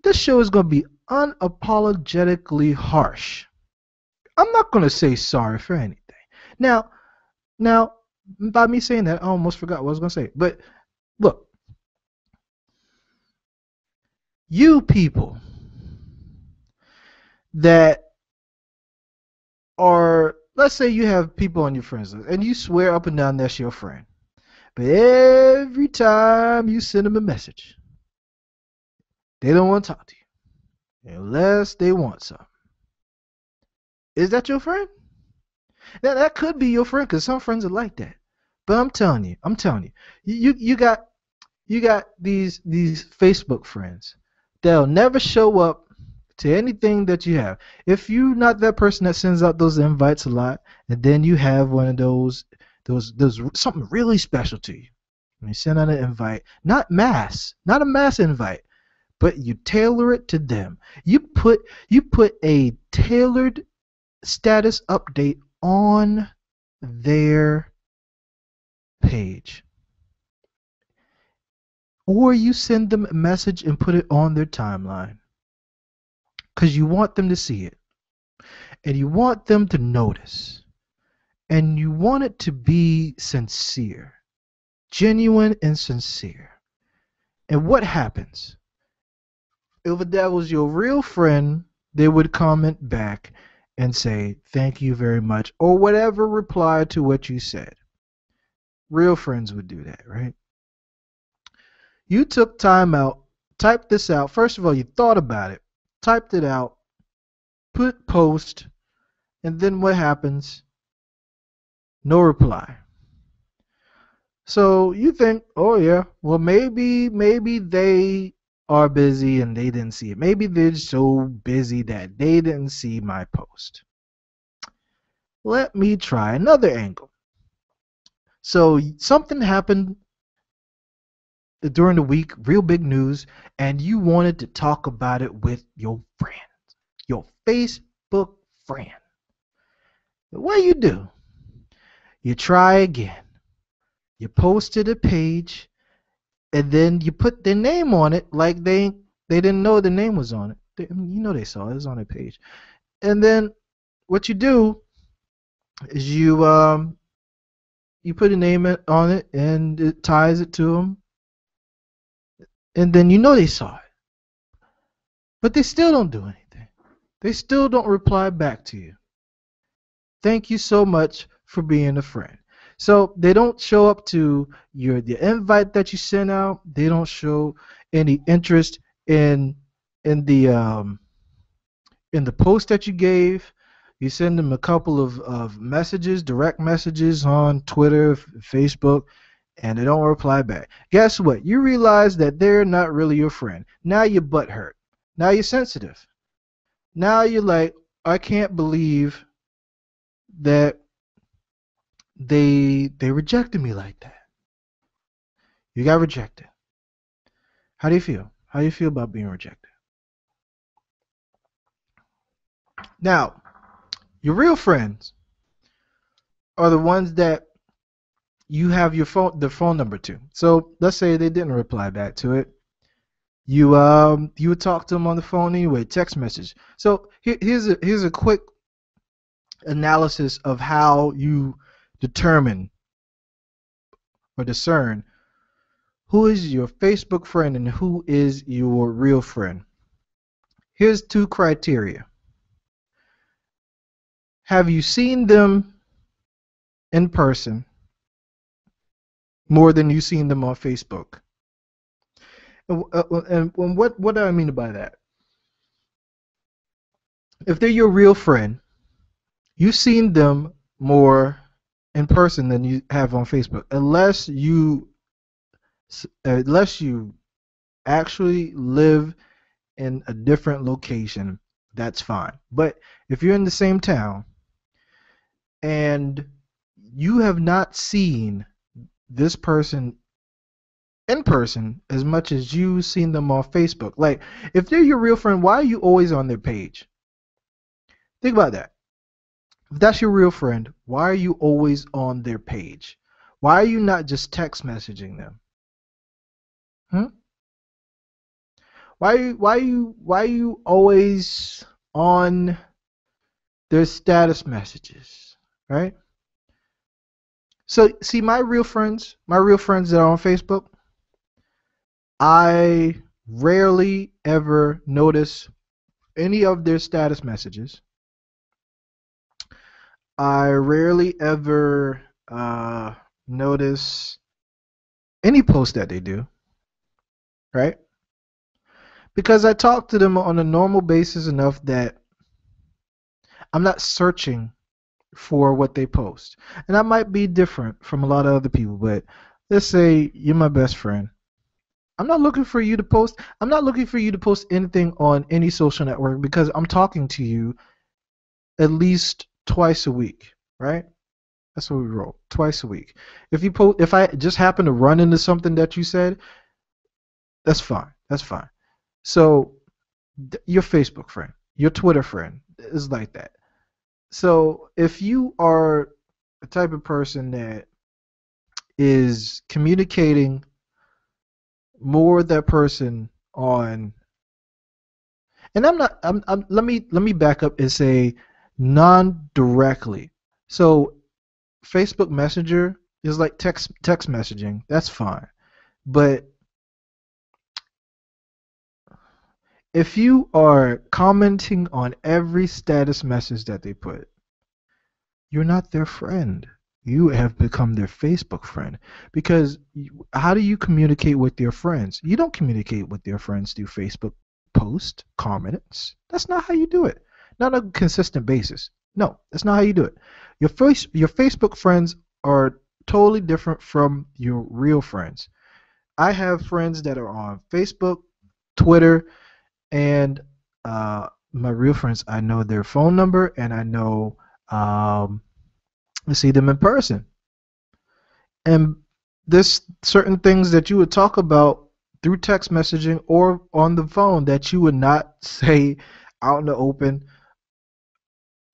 this show is going to be unapologetically harsh. I'm not going to say sorry for anything. Now, now by me saying that, I almost forgot what I was going to say. But look, you people that are let's say you have people on your friends list and you swear up and down that's your friend. But every time you send them a message, they don't want to talk to you unless they want some. Is that your friend? Now that could be your friend because some friends are like that. But I'm telling you, I'm telling you, you you got you got these these Facebook friends. They'll never show up to anything that you have. If you're not that person that sends out those invites a lot, and then you have one of those those those something really special to you, You send out an invite, not mass, not a mass invite, but you tailor it to them. You put you put a tailored status update on their page. Or you send them a message and put it on their timeline. Because you want them to see it. And you want them to notice. And you want it to be sincere. Genuine and sincere. And what happens? If that was your real friend, they would comment back and say, Thank you very much, or whatever reply to what you said. Real friends would do that, right? You took time out, typed this out. First of all, you thought about it, typed it out, put post, and then what happens? No reply. So you think, oh yeah, well maybe maybe they are busy and they didn't see it. Maybe they're so busy that they didn't see my post. Let me try another angle. So something happened during the week, real big news, and you wanted to talk about it with your friend, your Facebook friend. What do you do? You try again. You posted a page, and then you put their name on it like they they didn't know the name was on it. They, I mean, you know they saw it. It was on a page. And then what you do is you um you put a name on it and it ties it to them and then you know they saw it. But they still don't do anything. They still don't reply back to you. Thank you so much for being a friend. So they don't show up to your the invite that you sent out. They don't show any interest in in the um, in the post that you gave. You send them a couple of, of messages, direct messages on Twitter, Facebook, and they don't reply back. Guess what? You realize that they're not really your friend. Now your butt hurt. Now you're sensitive. Now you're like, I can't believe that they they rejected me like that. You got rejected. How do you feel? How do you feel about being rejected? Now, your real friends are the ones that you have your phone the phone number to. So let's say they didn't reply back to it. You um you would talk to them on the phone anyway, text message. So here, here's a here's a quick analysis of how you determine or discern who is your Facebook friend and who is your real friend. Here's two criteria. Have you seen them in person more than you've seen them on Facebook. And, uh, and, and what what do I mean by that? If they're your real friend, you've seen them more in person than you have on Facebook, unless you unless you actually live in a different location. That's fine. But if you're in the same town and you have not seen this person in person as much as you've seen them on Facebook. Like, if they're your real friend, why are you always on their page? Think about that. If that's your real friend, why are you always on their page? Why are you not just text messaging them? Hmm? Why why are you why are you always on their status messages, right? So see, my real friends, my real friends that are on Facebook, I rarely ever notice any of their status messages. I rarely ever uh, notice any post that they do, right? Because I talk to them on a normal basis enough that I'm not searching for what they post. And that might be different from a lot of other people, but let's say you're my best friend. I'm not looking for you to post. I'm not looking for you to post anything on any social network because I'm talking to you at least twice a week, right? That's what we roll. Twice a week. If you post, if I just happen to run into something that you said, that's fine. That's fine. So your Facebook friend, your Twitter friend is like that. So if you are a type of person that is communicating more that person on and I'm not I'm, I'm let me let me back up and say non-directly. So Facebook Messenger is like text text messaging. That's fine. But if you are commenting on every status message that they put, you're not their friend. You have become their Facebook friend. Because how do you communicate with your friends? You don't communicate with your friends through Facebook post comments. That's not how you do it. Not on a consistent basis. No, that's not how you do it. Your face, your Facebook friends are totally different from your real friends. I have friends that are on Facebook, Twitter, and uh, my real friends. I know their phone number and I know um, I see them in person. And there's certain things that you would talk about through text messaging or on the phone that you would not say out in the open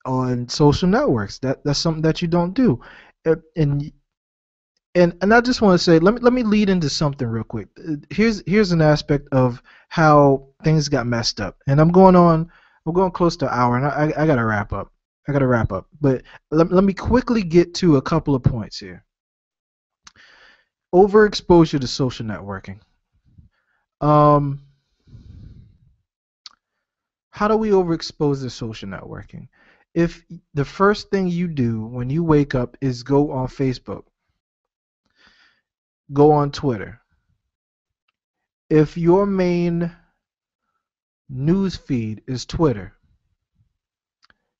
on social networks. That that's something that you don't do. And and and and I just want to say, let me let me lead into something real quick. Here's here's an aspect of how things got messed up, and I'm going on. I'm going close to an hour, and I I gotta wrap up. I gotta wrap up. But let let me quickly get to a couple of points here. Overexposure to social networking. Um, how do we overexpose to social networking? If the first thing you do when you wake up is go on Facebook go on Twitter. If your main news feed is Twitter,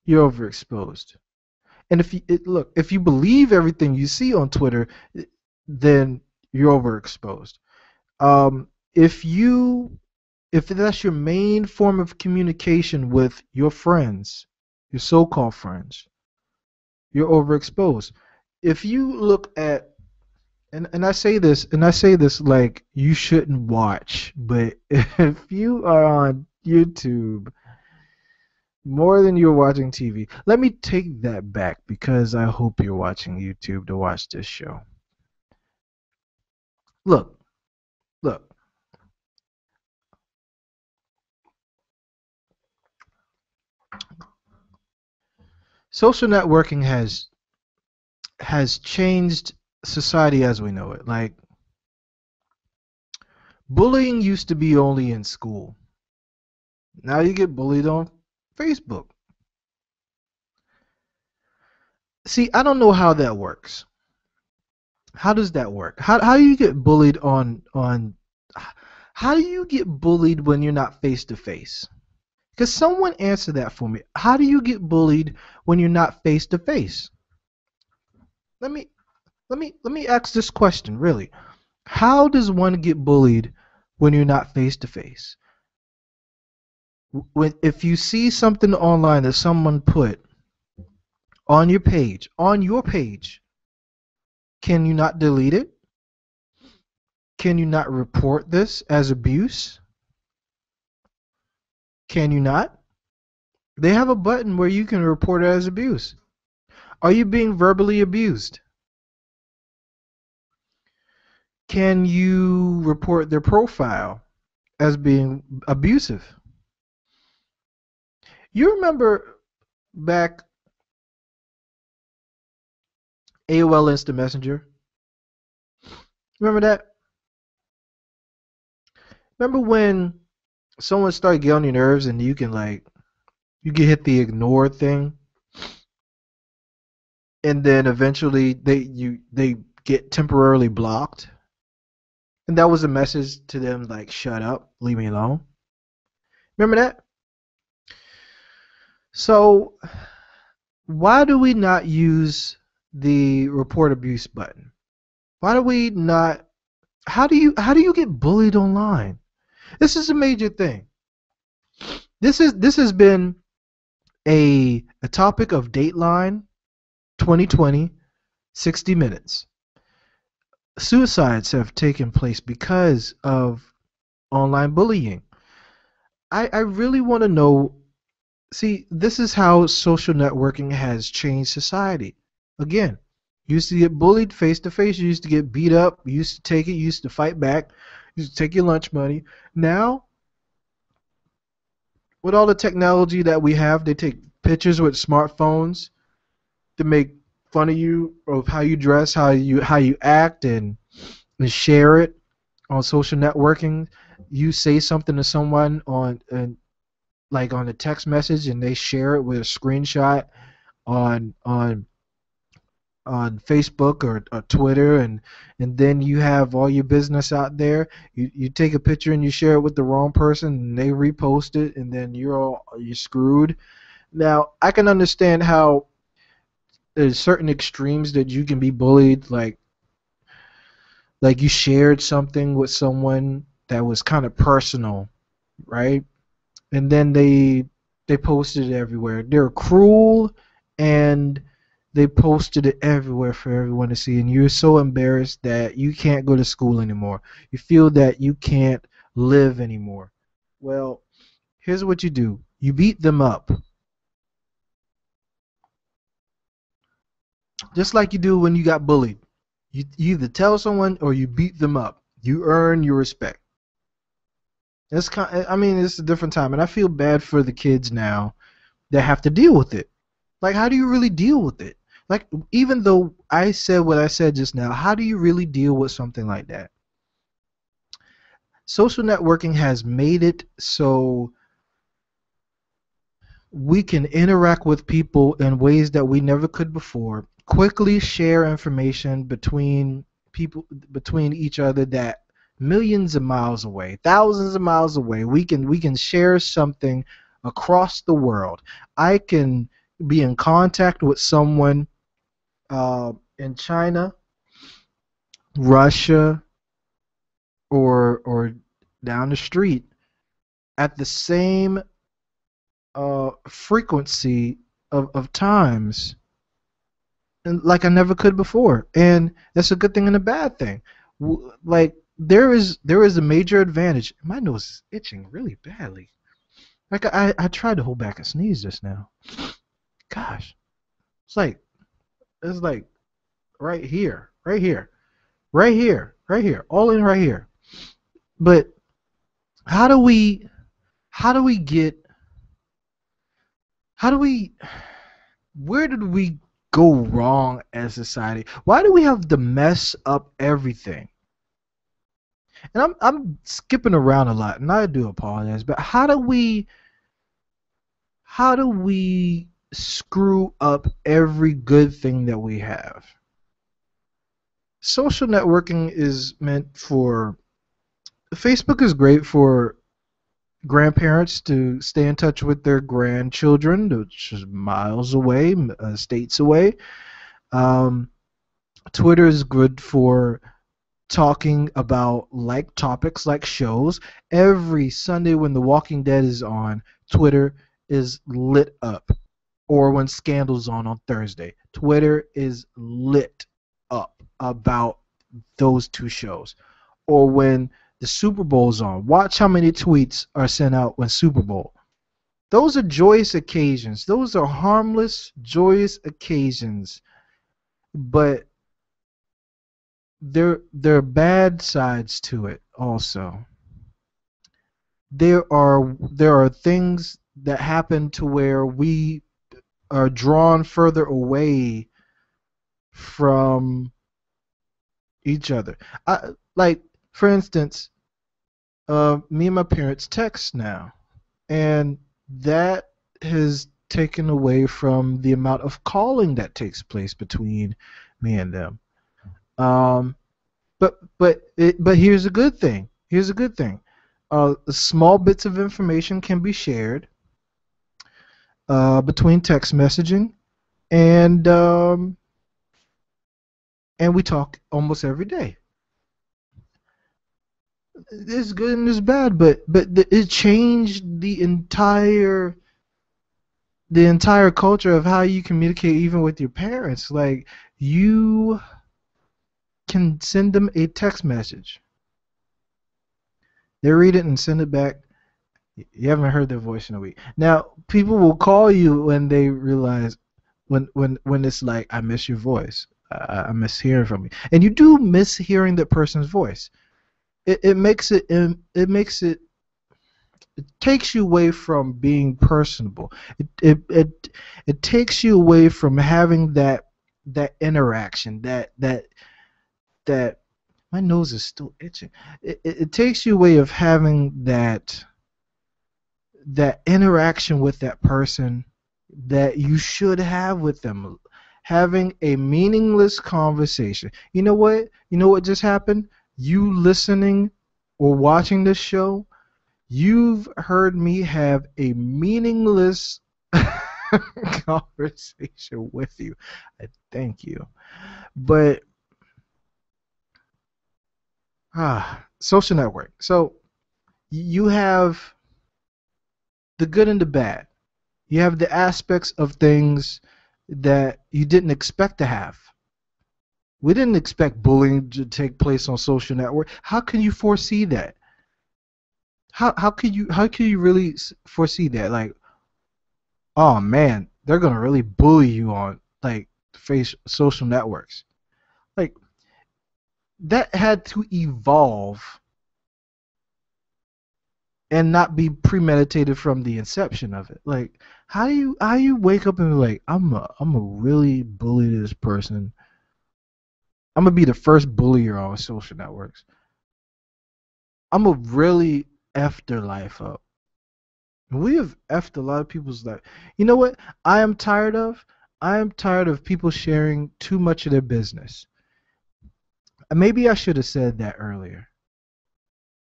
you're overexposed. And if you it, look, if you believe everything you see on Twitter, then you're overexposed. Um, if you if that's your main form of communication with your friends, your so-called friends, you're overexposed. If you look at and and I say this and I say this like you shouldn't watch, but if you are on YouTube more than you're watching TV, let me take that back because I hope you're watching YouTube to watch this show. Look, look. Social networking has has changed society as we know it. Like, bullying used to be only in school. Now you get bullied on Facebook. See, I don't know how that works. How does that work? How how do you get bullied on on how do you get bullied when you're not face to face? Because someone answer that for me. How do you get bullied when you're not face to face? Let me let me let me ask this question really. How does one get bullied when you're not face to face? When if you see something online that someone put on your page, on your page, can you not delete it? Can you not report this as abuse? Can you not? They have a button where you can report it as abuse. Are you being verbally abused? Can you report their profile as being abusive? You remember back AOL Instant Messenger? Remember that? Remember when someone started getting on your nerves and you can like you can hit the ignore thing and then eventually they you they get temporarily blocked? And that was a message to them like, shut up, leave me alone. Remember that? So, why do we not use the report abuse button? Why do we not? How do you how do you get bullied online? This is a major thing. This is this has been a a topic of Dateline 2020 60 Minutes. Suicides have taken place because of online bullying. I, I really want to know. See, this is how social networking has changed society. Again, you used to get bullied face to face. You used to get beat up. You used to take it. You used to fight back. Used to take your lunch money. Now, with all the technology that we have, they take pictures with smartphones to make fun of you of how you dress, how you how you act, and and share it on social networking. You say something to someone on and like on a text message, and they share it with a screenshot on on on Facebook or, or Twitter, and and then you have all your business out there. You you take a picture and you share it with the wrong person, and they repost it, and then you're all you're screwed. Now I can understand how there's certain extremes that you can be bullied, like like you shared something with someone that was kind of personal, right? And then they they posted it everywhere. They're cruel and they posted it everywhere for everyone to see. And you're so embarrassed that you can't go to school anymore. You feel that you can't live anymore. Well here's what you do. You beat them up just like you do when you got bullied. You, you either tell someone or you beat them up. You earn your respect. It's kind i mean it's a different time and i feel bad for the kids now that have to deal with it. Like how do you really deal with it? Like even though I said what I said just now, how do you really deal with something like that? Social networking has made it so we can interact with people in ways that we never could before, quickly share information between people between each other that millions of miles away, thousands of miles away, we can we can share something across the world. I can be in contact with someone uh, in China, Russia, or or down the street at the same uh, frequency of, of times like I never could before. And that's a good thing and a bad thing. Like there is there is a major advantage. My nose is itching really badly. Like I, I tried to hold back a sneeze just now. Gosh. It's like it's like right here, right here, right here, right here, all in right here. But how do we how do we get how do we where did we go wrong as society? Why do we have to mess up everything? And I'm I'm skipping around a lot and I do apologize, but how do we how do we screw up every good thing that we have. Social networking is meant for Facebook is great for grandparents to stay in touch with their grandchildren, which is miles away, uh, states away. Um, Twitter is good for talking about like topics like shows. Every Sunday when The Walking Dead is on, Twitter is lit up or when Scandal's on on Thursday. Twitter is lit up about those two shows. Or when the Super Bowl's on. Watch how many tweets are sent out when Super Bowl. Those are joyous occasions. Those are harmless, joyous occasions. But there there are bad sides to it also. There are there are things that happen to where we are drawn further away from each other. I, like, for instance, uh, me and my parents text now, and that has taken away from the amount of calling that takes place between me and them. Um, but but it, but here's a good thing. Here's a good thing. Uh, small bits of information can be shared uh, between text messaging, and um, and we talk almost every day. It's good and it's bad, but but it changed the entire the entire culture of how you communicate even with your parents. Like you can send them a text message. They read it and send it back. You haven't heard their voice in a week. Now, people will call you when they realize when when when it's like I miss your voice. I, I miss hearing from you. And you do miss hearing that person's voice. It it makes it it makes it it takes you away from being personable. It it it, it takes you away from having that that interaction, that that that my nose is still itching. It, it, it takes you away of having that that interaction with that person that you should have with them having a meaningless conversation you know what you know what just happened you listening or watching this show you've heard me have a meaningless conversation with you i thank you but ah social network so you have the good and the bad. You have the aspects of things that you didn't expect to have. We didn't expect bullying to take place on social network. How can you foresee that? How how could you how can you really foresee that? Like, oh man, they're gonna really bully you on like face social networks. Like that had to evolve and not be premeditated from the inception of it. Like, how do you how do you wake up and be like, I'm a I'm a really bully this person. I'm gonna be the first bullier on social networks. I'm gonna really f their life up. We have effed a lot of people's life. You know what? I am tired of. I am tired of people sharing too much of their business. Maybe I should have said that earlier.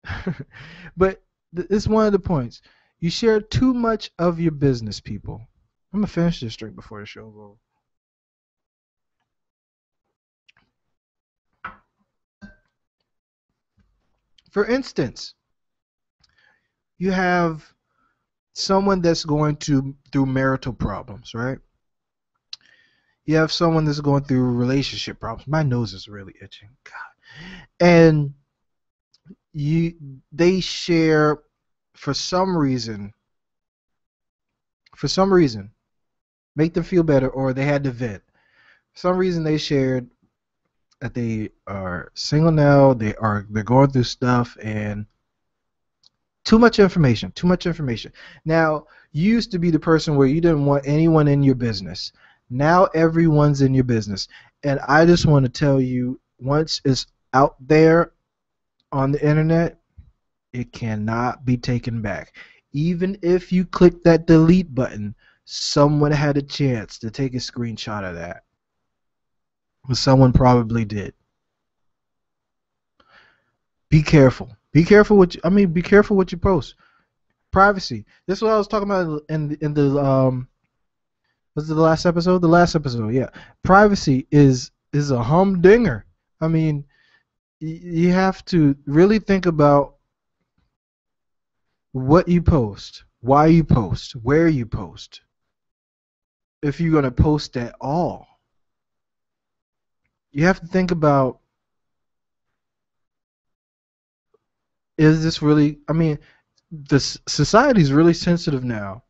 but it's one of the points. You share too much of your business, people. I'm gonna finish this drink before the show goes. For instance, you have someone that's going to through marital problems, right? You have someone that's going through relationship problems. My nose is really itching. God. And you they share for some reason for some reason make them feel better or they had to vent for some reason they shared they are single now they are they're going through stuff and too much information too much information now you used to be the person where you didn't want anyone in your business now everyone's in your business and i just want to tell you once it's out there on the internet, it cannot be taken back. Even if you click that delete button, someone had a chance to take a screenshot of that. Someone probably did. Be careful. Be careful what you, I mean. Be careful what you post. Privacy. This is what I was talking about in in the um. Was it the last episode? The last episode, yeah. Privacy is is a humdinger. I mean, you have to really think about what you post, why you post, where you post. If you're going to post at all, you have to think about is this really I mean the society is really sensitive now.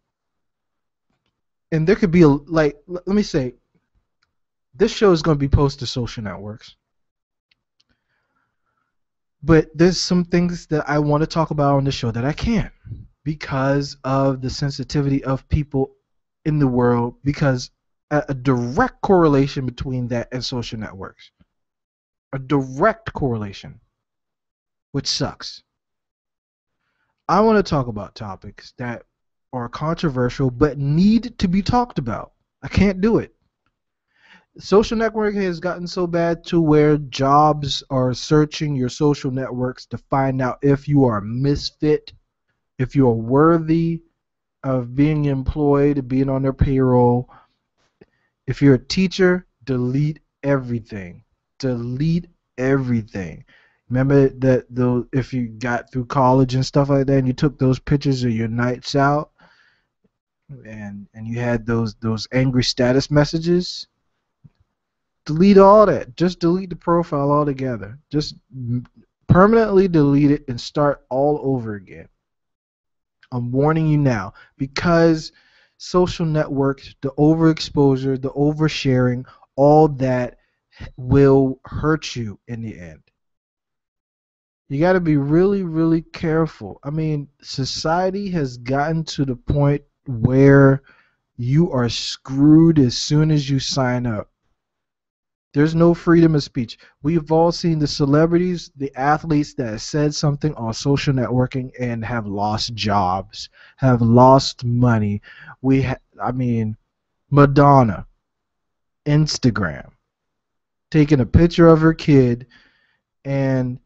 And there could be a like let me say this show is going to be posted to social networks but there's some things that I want to talk about on the show that I can't because of the sensitivity of people in the world because a, a direct correlation between that and social networks. A direct correlation, which sucks. I want to talk about topics that are controversial but need to be talked about. I can't do it social networking has gotten so bad to where jobs are searching your social networks to find out if you are a misfit, if you are worthy of being employed, being on their payroll. If you're a teacher, delete everything. Delete everything. Remember that though if you got through college and stuff like that and you took those pictures of your nights out, and and you had those those angry status messages delete all that just delete the profile altogether just permanently delete it and start all over again i'm warning you now because social networks the overexposure the oversharing all that will hurt you in the end you got to be really really careful i mean society has gotten to the point where you are screwed as soon as you sign up. There's no freedom of speech. We've all seen the celebrities, the athletes that said something on social networking and have lost jobs, have lost money. We, ha- I mean, Madonna, Instagram, taking a picture of her kid, and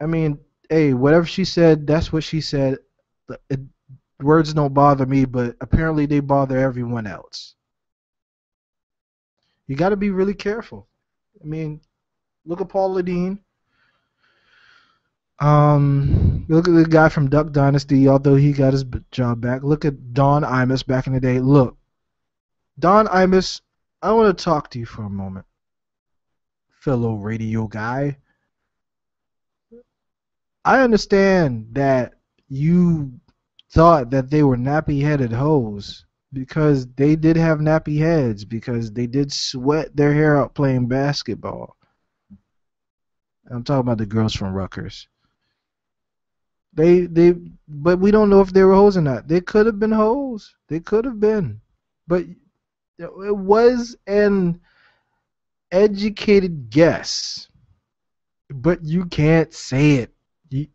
I mean, hey, whatever she said, that's what she said. It, words don't bother me, but apparently they bother everyone else. You got to be really careful. I mean, look at Paula Deen. Um, look at the guy from Duck Dynasty, although he got his job back. Look at Don Imus back in the day. Look, Don Imus, I want to talk to you for a moment, fellow radio guy. I understand that you thought that they were nappy headed hoes because they did have nappy heads because they did sweat their hair out playing basketball. I'm talking about the girls from Rutgers. They they but we don't know if they were hoes or not. They could have been hoes. They could have been. But it was an educated guess. But you can't say it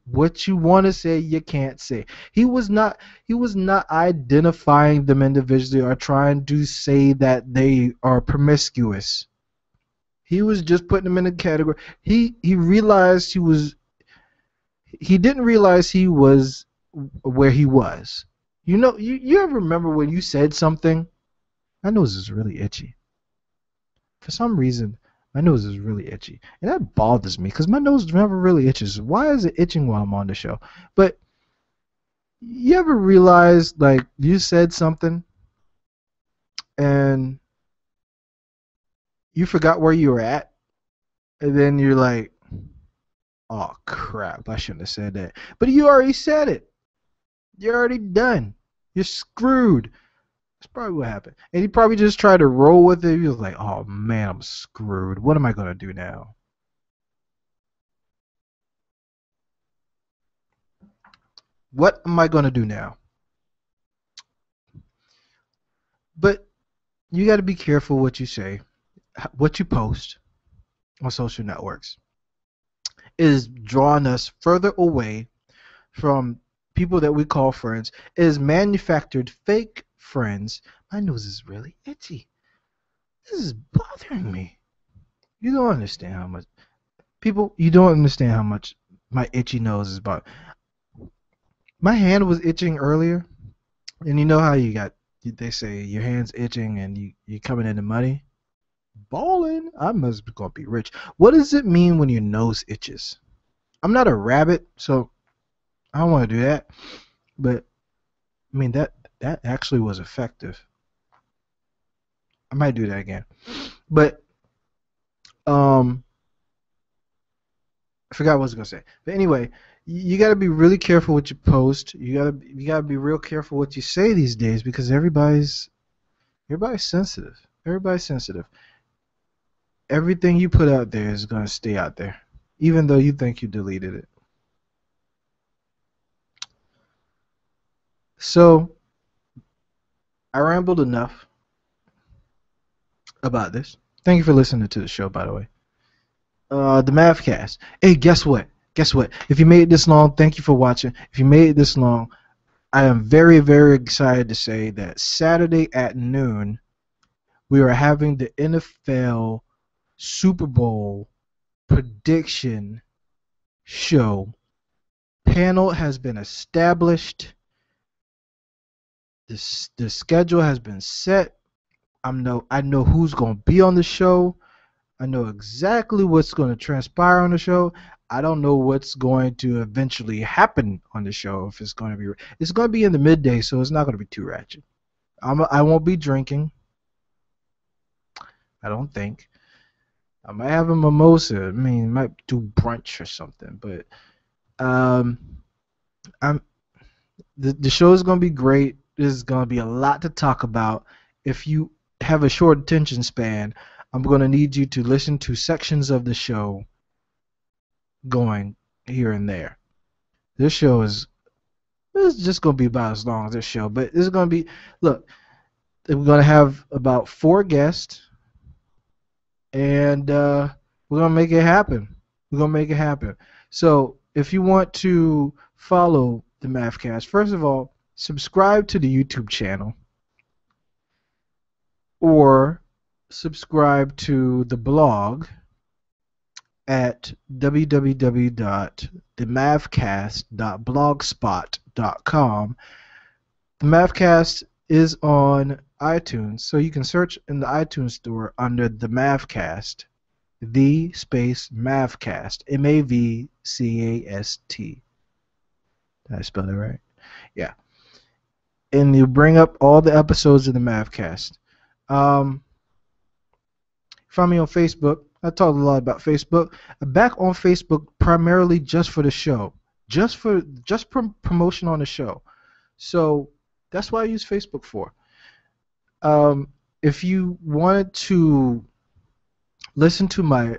what you want to say you can't say. He was not he was not identifying them individually or trying to say that they are promiscuous. He was just putting them in a category. He he realized he was he didn't realize he was where he was. You know you, you ever remember when you said something? My nose is really itchy. For some reason my nose is really itchy, and that bothers me because my nose never really itches. Why is it itching while I'm on the show? But you ever realize like you said something and you forgot where you were at, and then you're like, "Oh crap! I shouldn't have said that." But you already said it. You're already done. You're screwed. That's probably what happened. And he probably just tried to roll with it. He was like, oh man, I'm screwed. What am I going to do now? What am I going to do now? But you got to be careful what you say, what you post on social networks is drawing us further away from people that we call friends. It is manufactured fake friends, my nose is really itchy. This is bothering me. You don't understand how much people. You don't understand how much my itchy nose is bothering. My hand was itching earlier, and you know how you got. They say your hand's itching and you you coming into money. Balling. I must be gonna be rich. What does it mean when your nose itches? I'm not a rabbit, so I don't want to do that. But I mean that that actually was effective. I might do that again. But um I forgot what I was gonna say. But anyway, you got to be really careful what you post. You got to you got to be real careful what you say these days because everybody's everybody's sensitive. Everybody's sensitive. Everything you put out there is gonna stay out there, even though you think you deleted it. So I rambled enough about this. Thank you for listening to the show, by the way. Uh, the Mavcast. Hey, guess what? Guess what? If you made it this long, thank you for watching. If you made it this long, I am very, very excited to say that Saturday at noon, we are having the NFL Super Bowl prediction show. Panel has been established the the schedule has been set. I'm know I know who's gonna be on the show. I know exactly what's going to transpire on the show. I don't know what's going to eventually happen on the show. If it's going to be, it's going to be in the midday, so it's not going to be too ratchet. I'm, I won't be drinking. I don't think. I might have a mimosa. I mean, might do brunch or something, but um, I'm the the show is gonna be great. There's gonna be a lot to talk about. If you have a short attention span, I'm gonna need you to listen to sections of the show going here and there. This show is it's just gonna be about as long as this show, but it's gonna be look. We're gonna have about four guests, and uh, we're gonna make it happen. We're gonna make it happen. So if you want to follow the Mavcast, first of all, subscribe to the YouTube channel or subscribe to the blog at www.themavcast.blogspot.com. The Mavcast is on iTunes, so you can search in the iTunes store under the Mavcast, the space Mavcast, M A V C A S T. Did I spell that right? Yeah. And you bring up all the episodes of the Mavcast. Um, find me on Facebook. I talked a lot about Facebook. I'm back on Facebook primarily just for the show, just for just prom- promotion on the show. So that's what I use Facebook for. Um, if you wanted to listen to my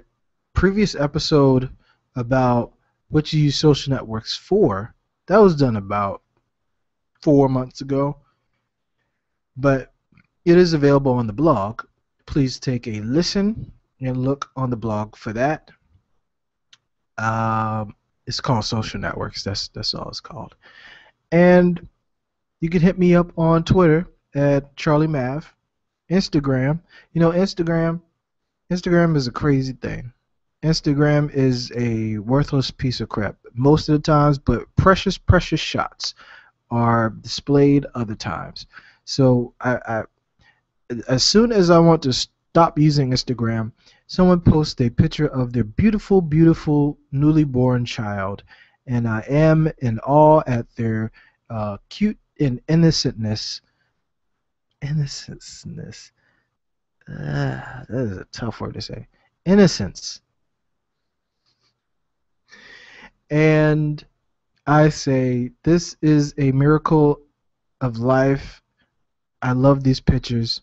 previous episode about what you use social networks for, that was done about four months ago. But it is available on the blog. Please take a listen and look on the blog for that. Um, it's called Social Networks. That's that's all it's called. And you can hit me up on Twitter at Charlie Mav, Instagram. You know, Instagram. Instagram is a crazy thing. Instagram is a worthless piece of crap most of the times, but precious, precious shots are displayed other times. So I, I as soon as I want to stop using Instagram, someone posts a picture of their beautiful, beautiful newly born child, and I am in awe at their uh, cute and innocentness. Innocentness. Uh, that is a tough word to say. Innocence. And I say, this is a miracle of life. I love these pictures.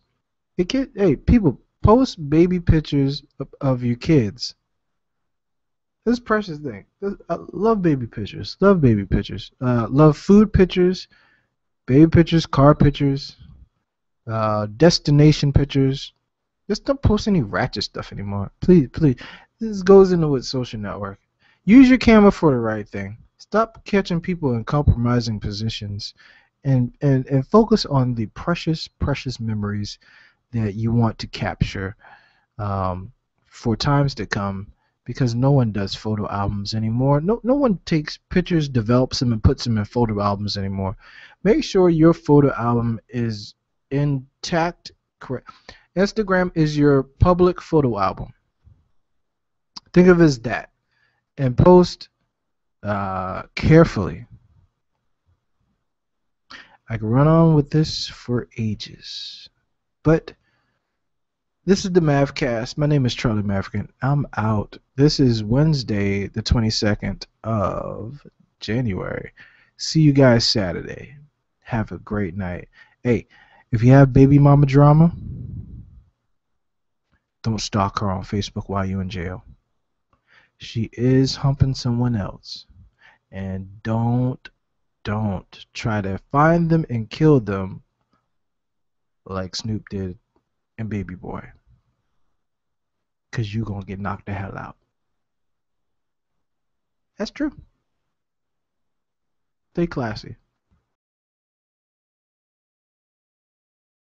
It can, hey, people, post baby pictures of, of your kids. This precious thing. I love baby pictures. Love baby pictures. Uh, love food pictures, baby pictures, car pictures, uh, destination pictures. Just don't post any ratchet stuff anymore. Please, please. This goes into with social network. Use your camera for the right thing. Stop catching people in compromising positions and, and, and focus on the precious, precious memories that you want to capture um, for times to come because no one does photo albums anymore. No, no one takes pictures, develops them, and puts them in photo albums anymore. Make sure your photo album is intact. Correct. Instagram is your public photo album. Think of it as that, and post uh, carefully. I could run on with this for ages. But this is the Mavcast. My name is Charlie Maveric. I'm out. This is Wednesday, the 22nd of January. See you guys Saturday. Have a great night. Hey, if you have baby mama drama, don't stalk her on Facebook while you're in jail. She is humping someone else. And don't, don't try to find them and kill them like Snoop did in Baby Boy. Because you're going to get knocked the hell out. That's true. Stay classy.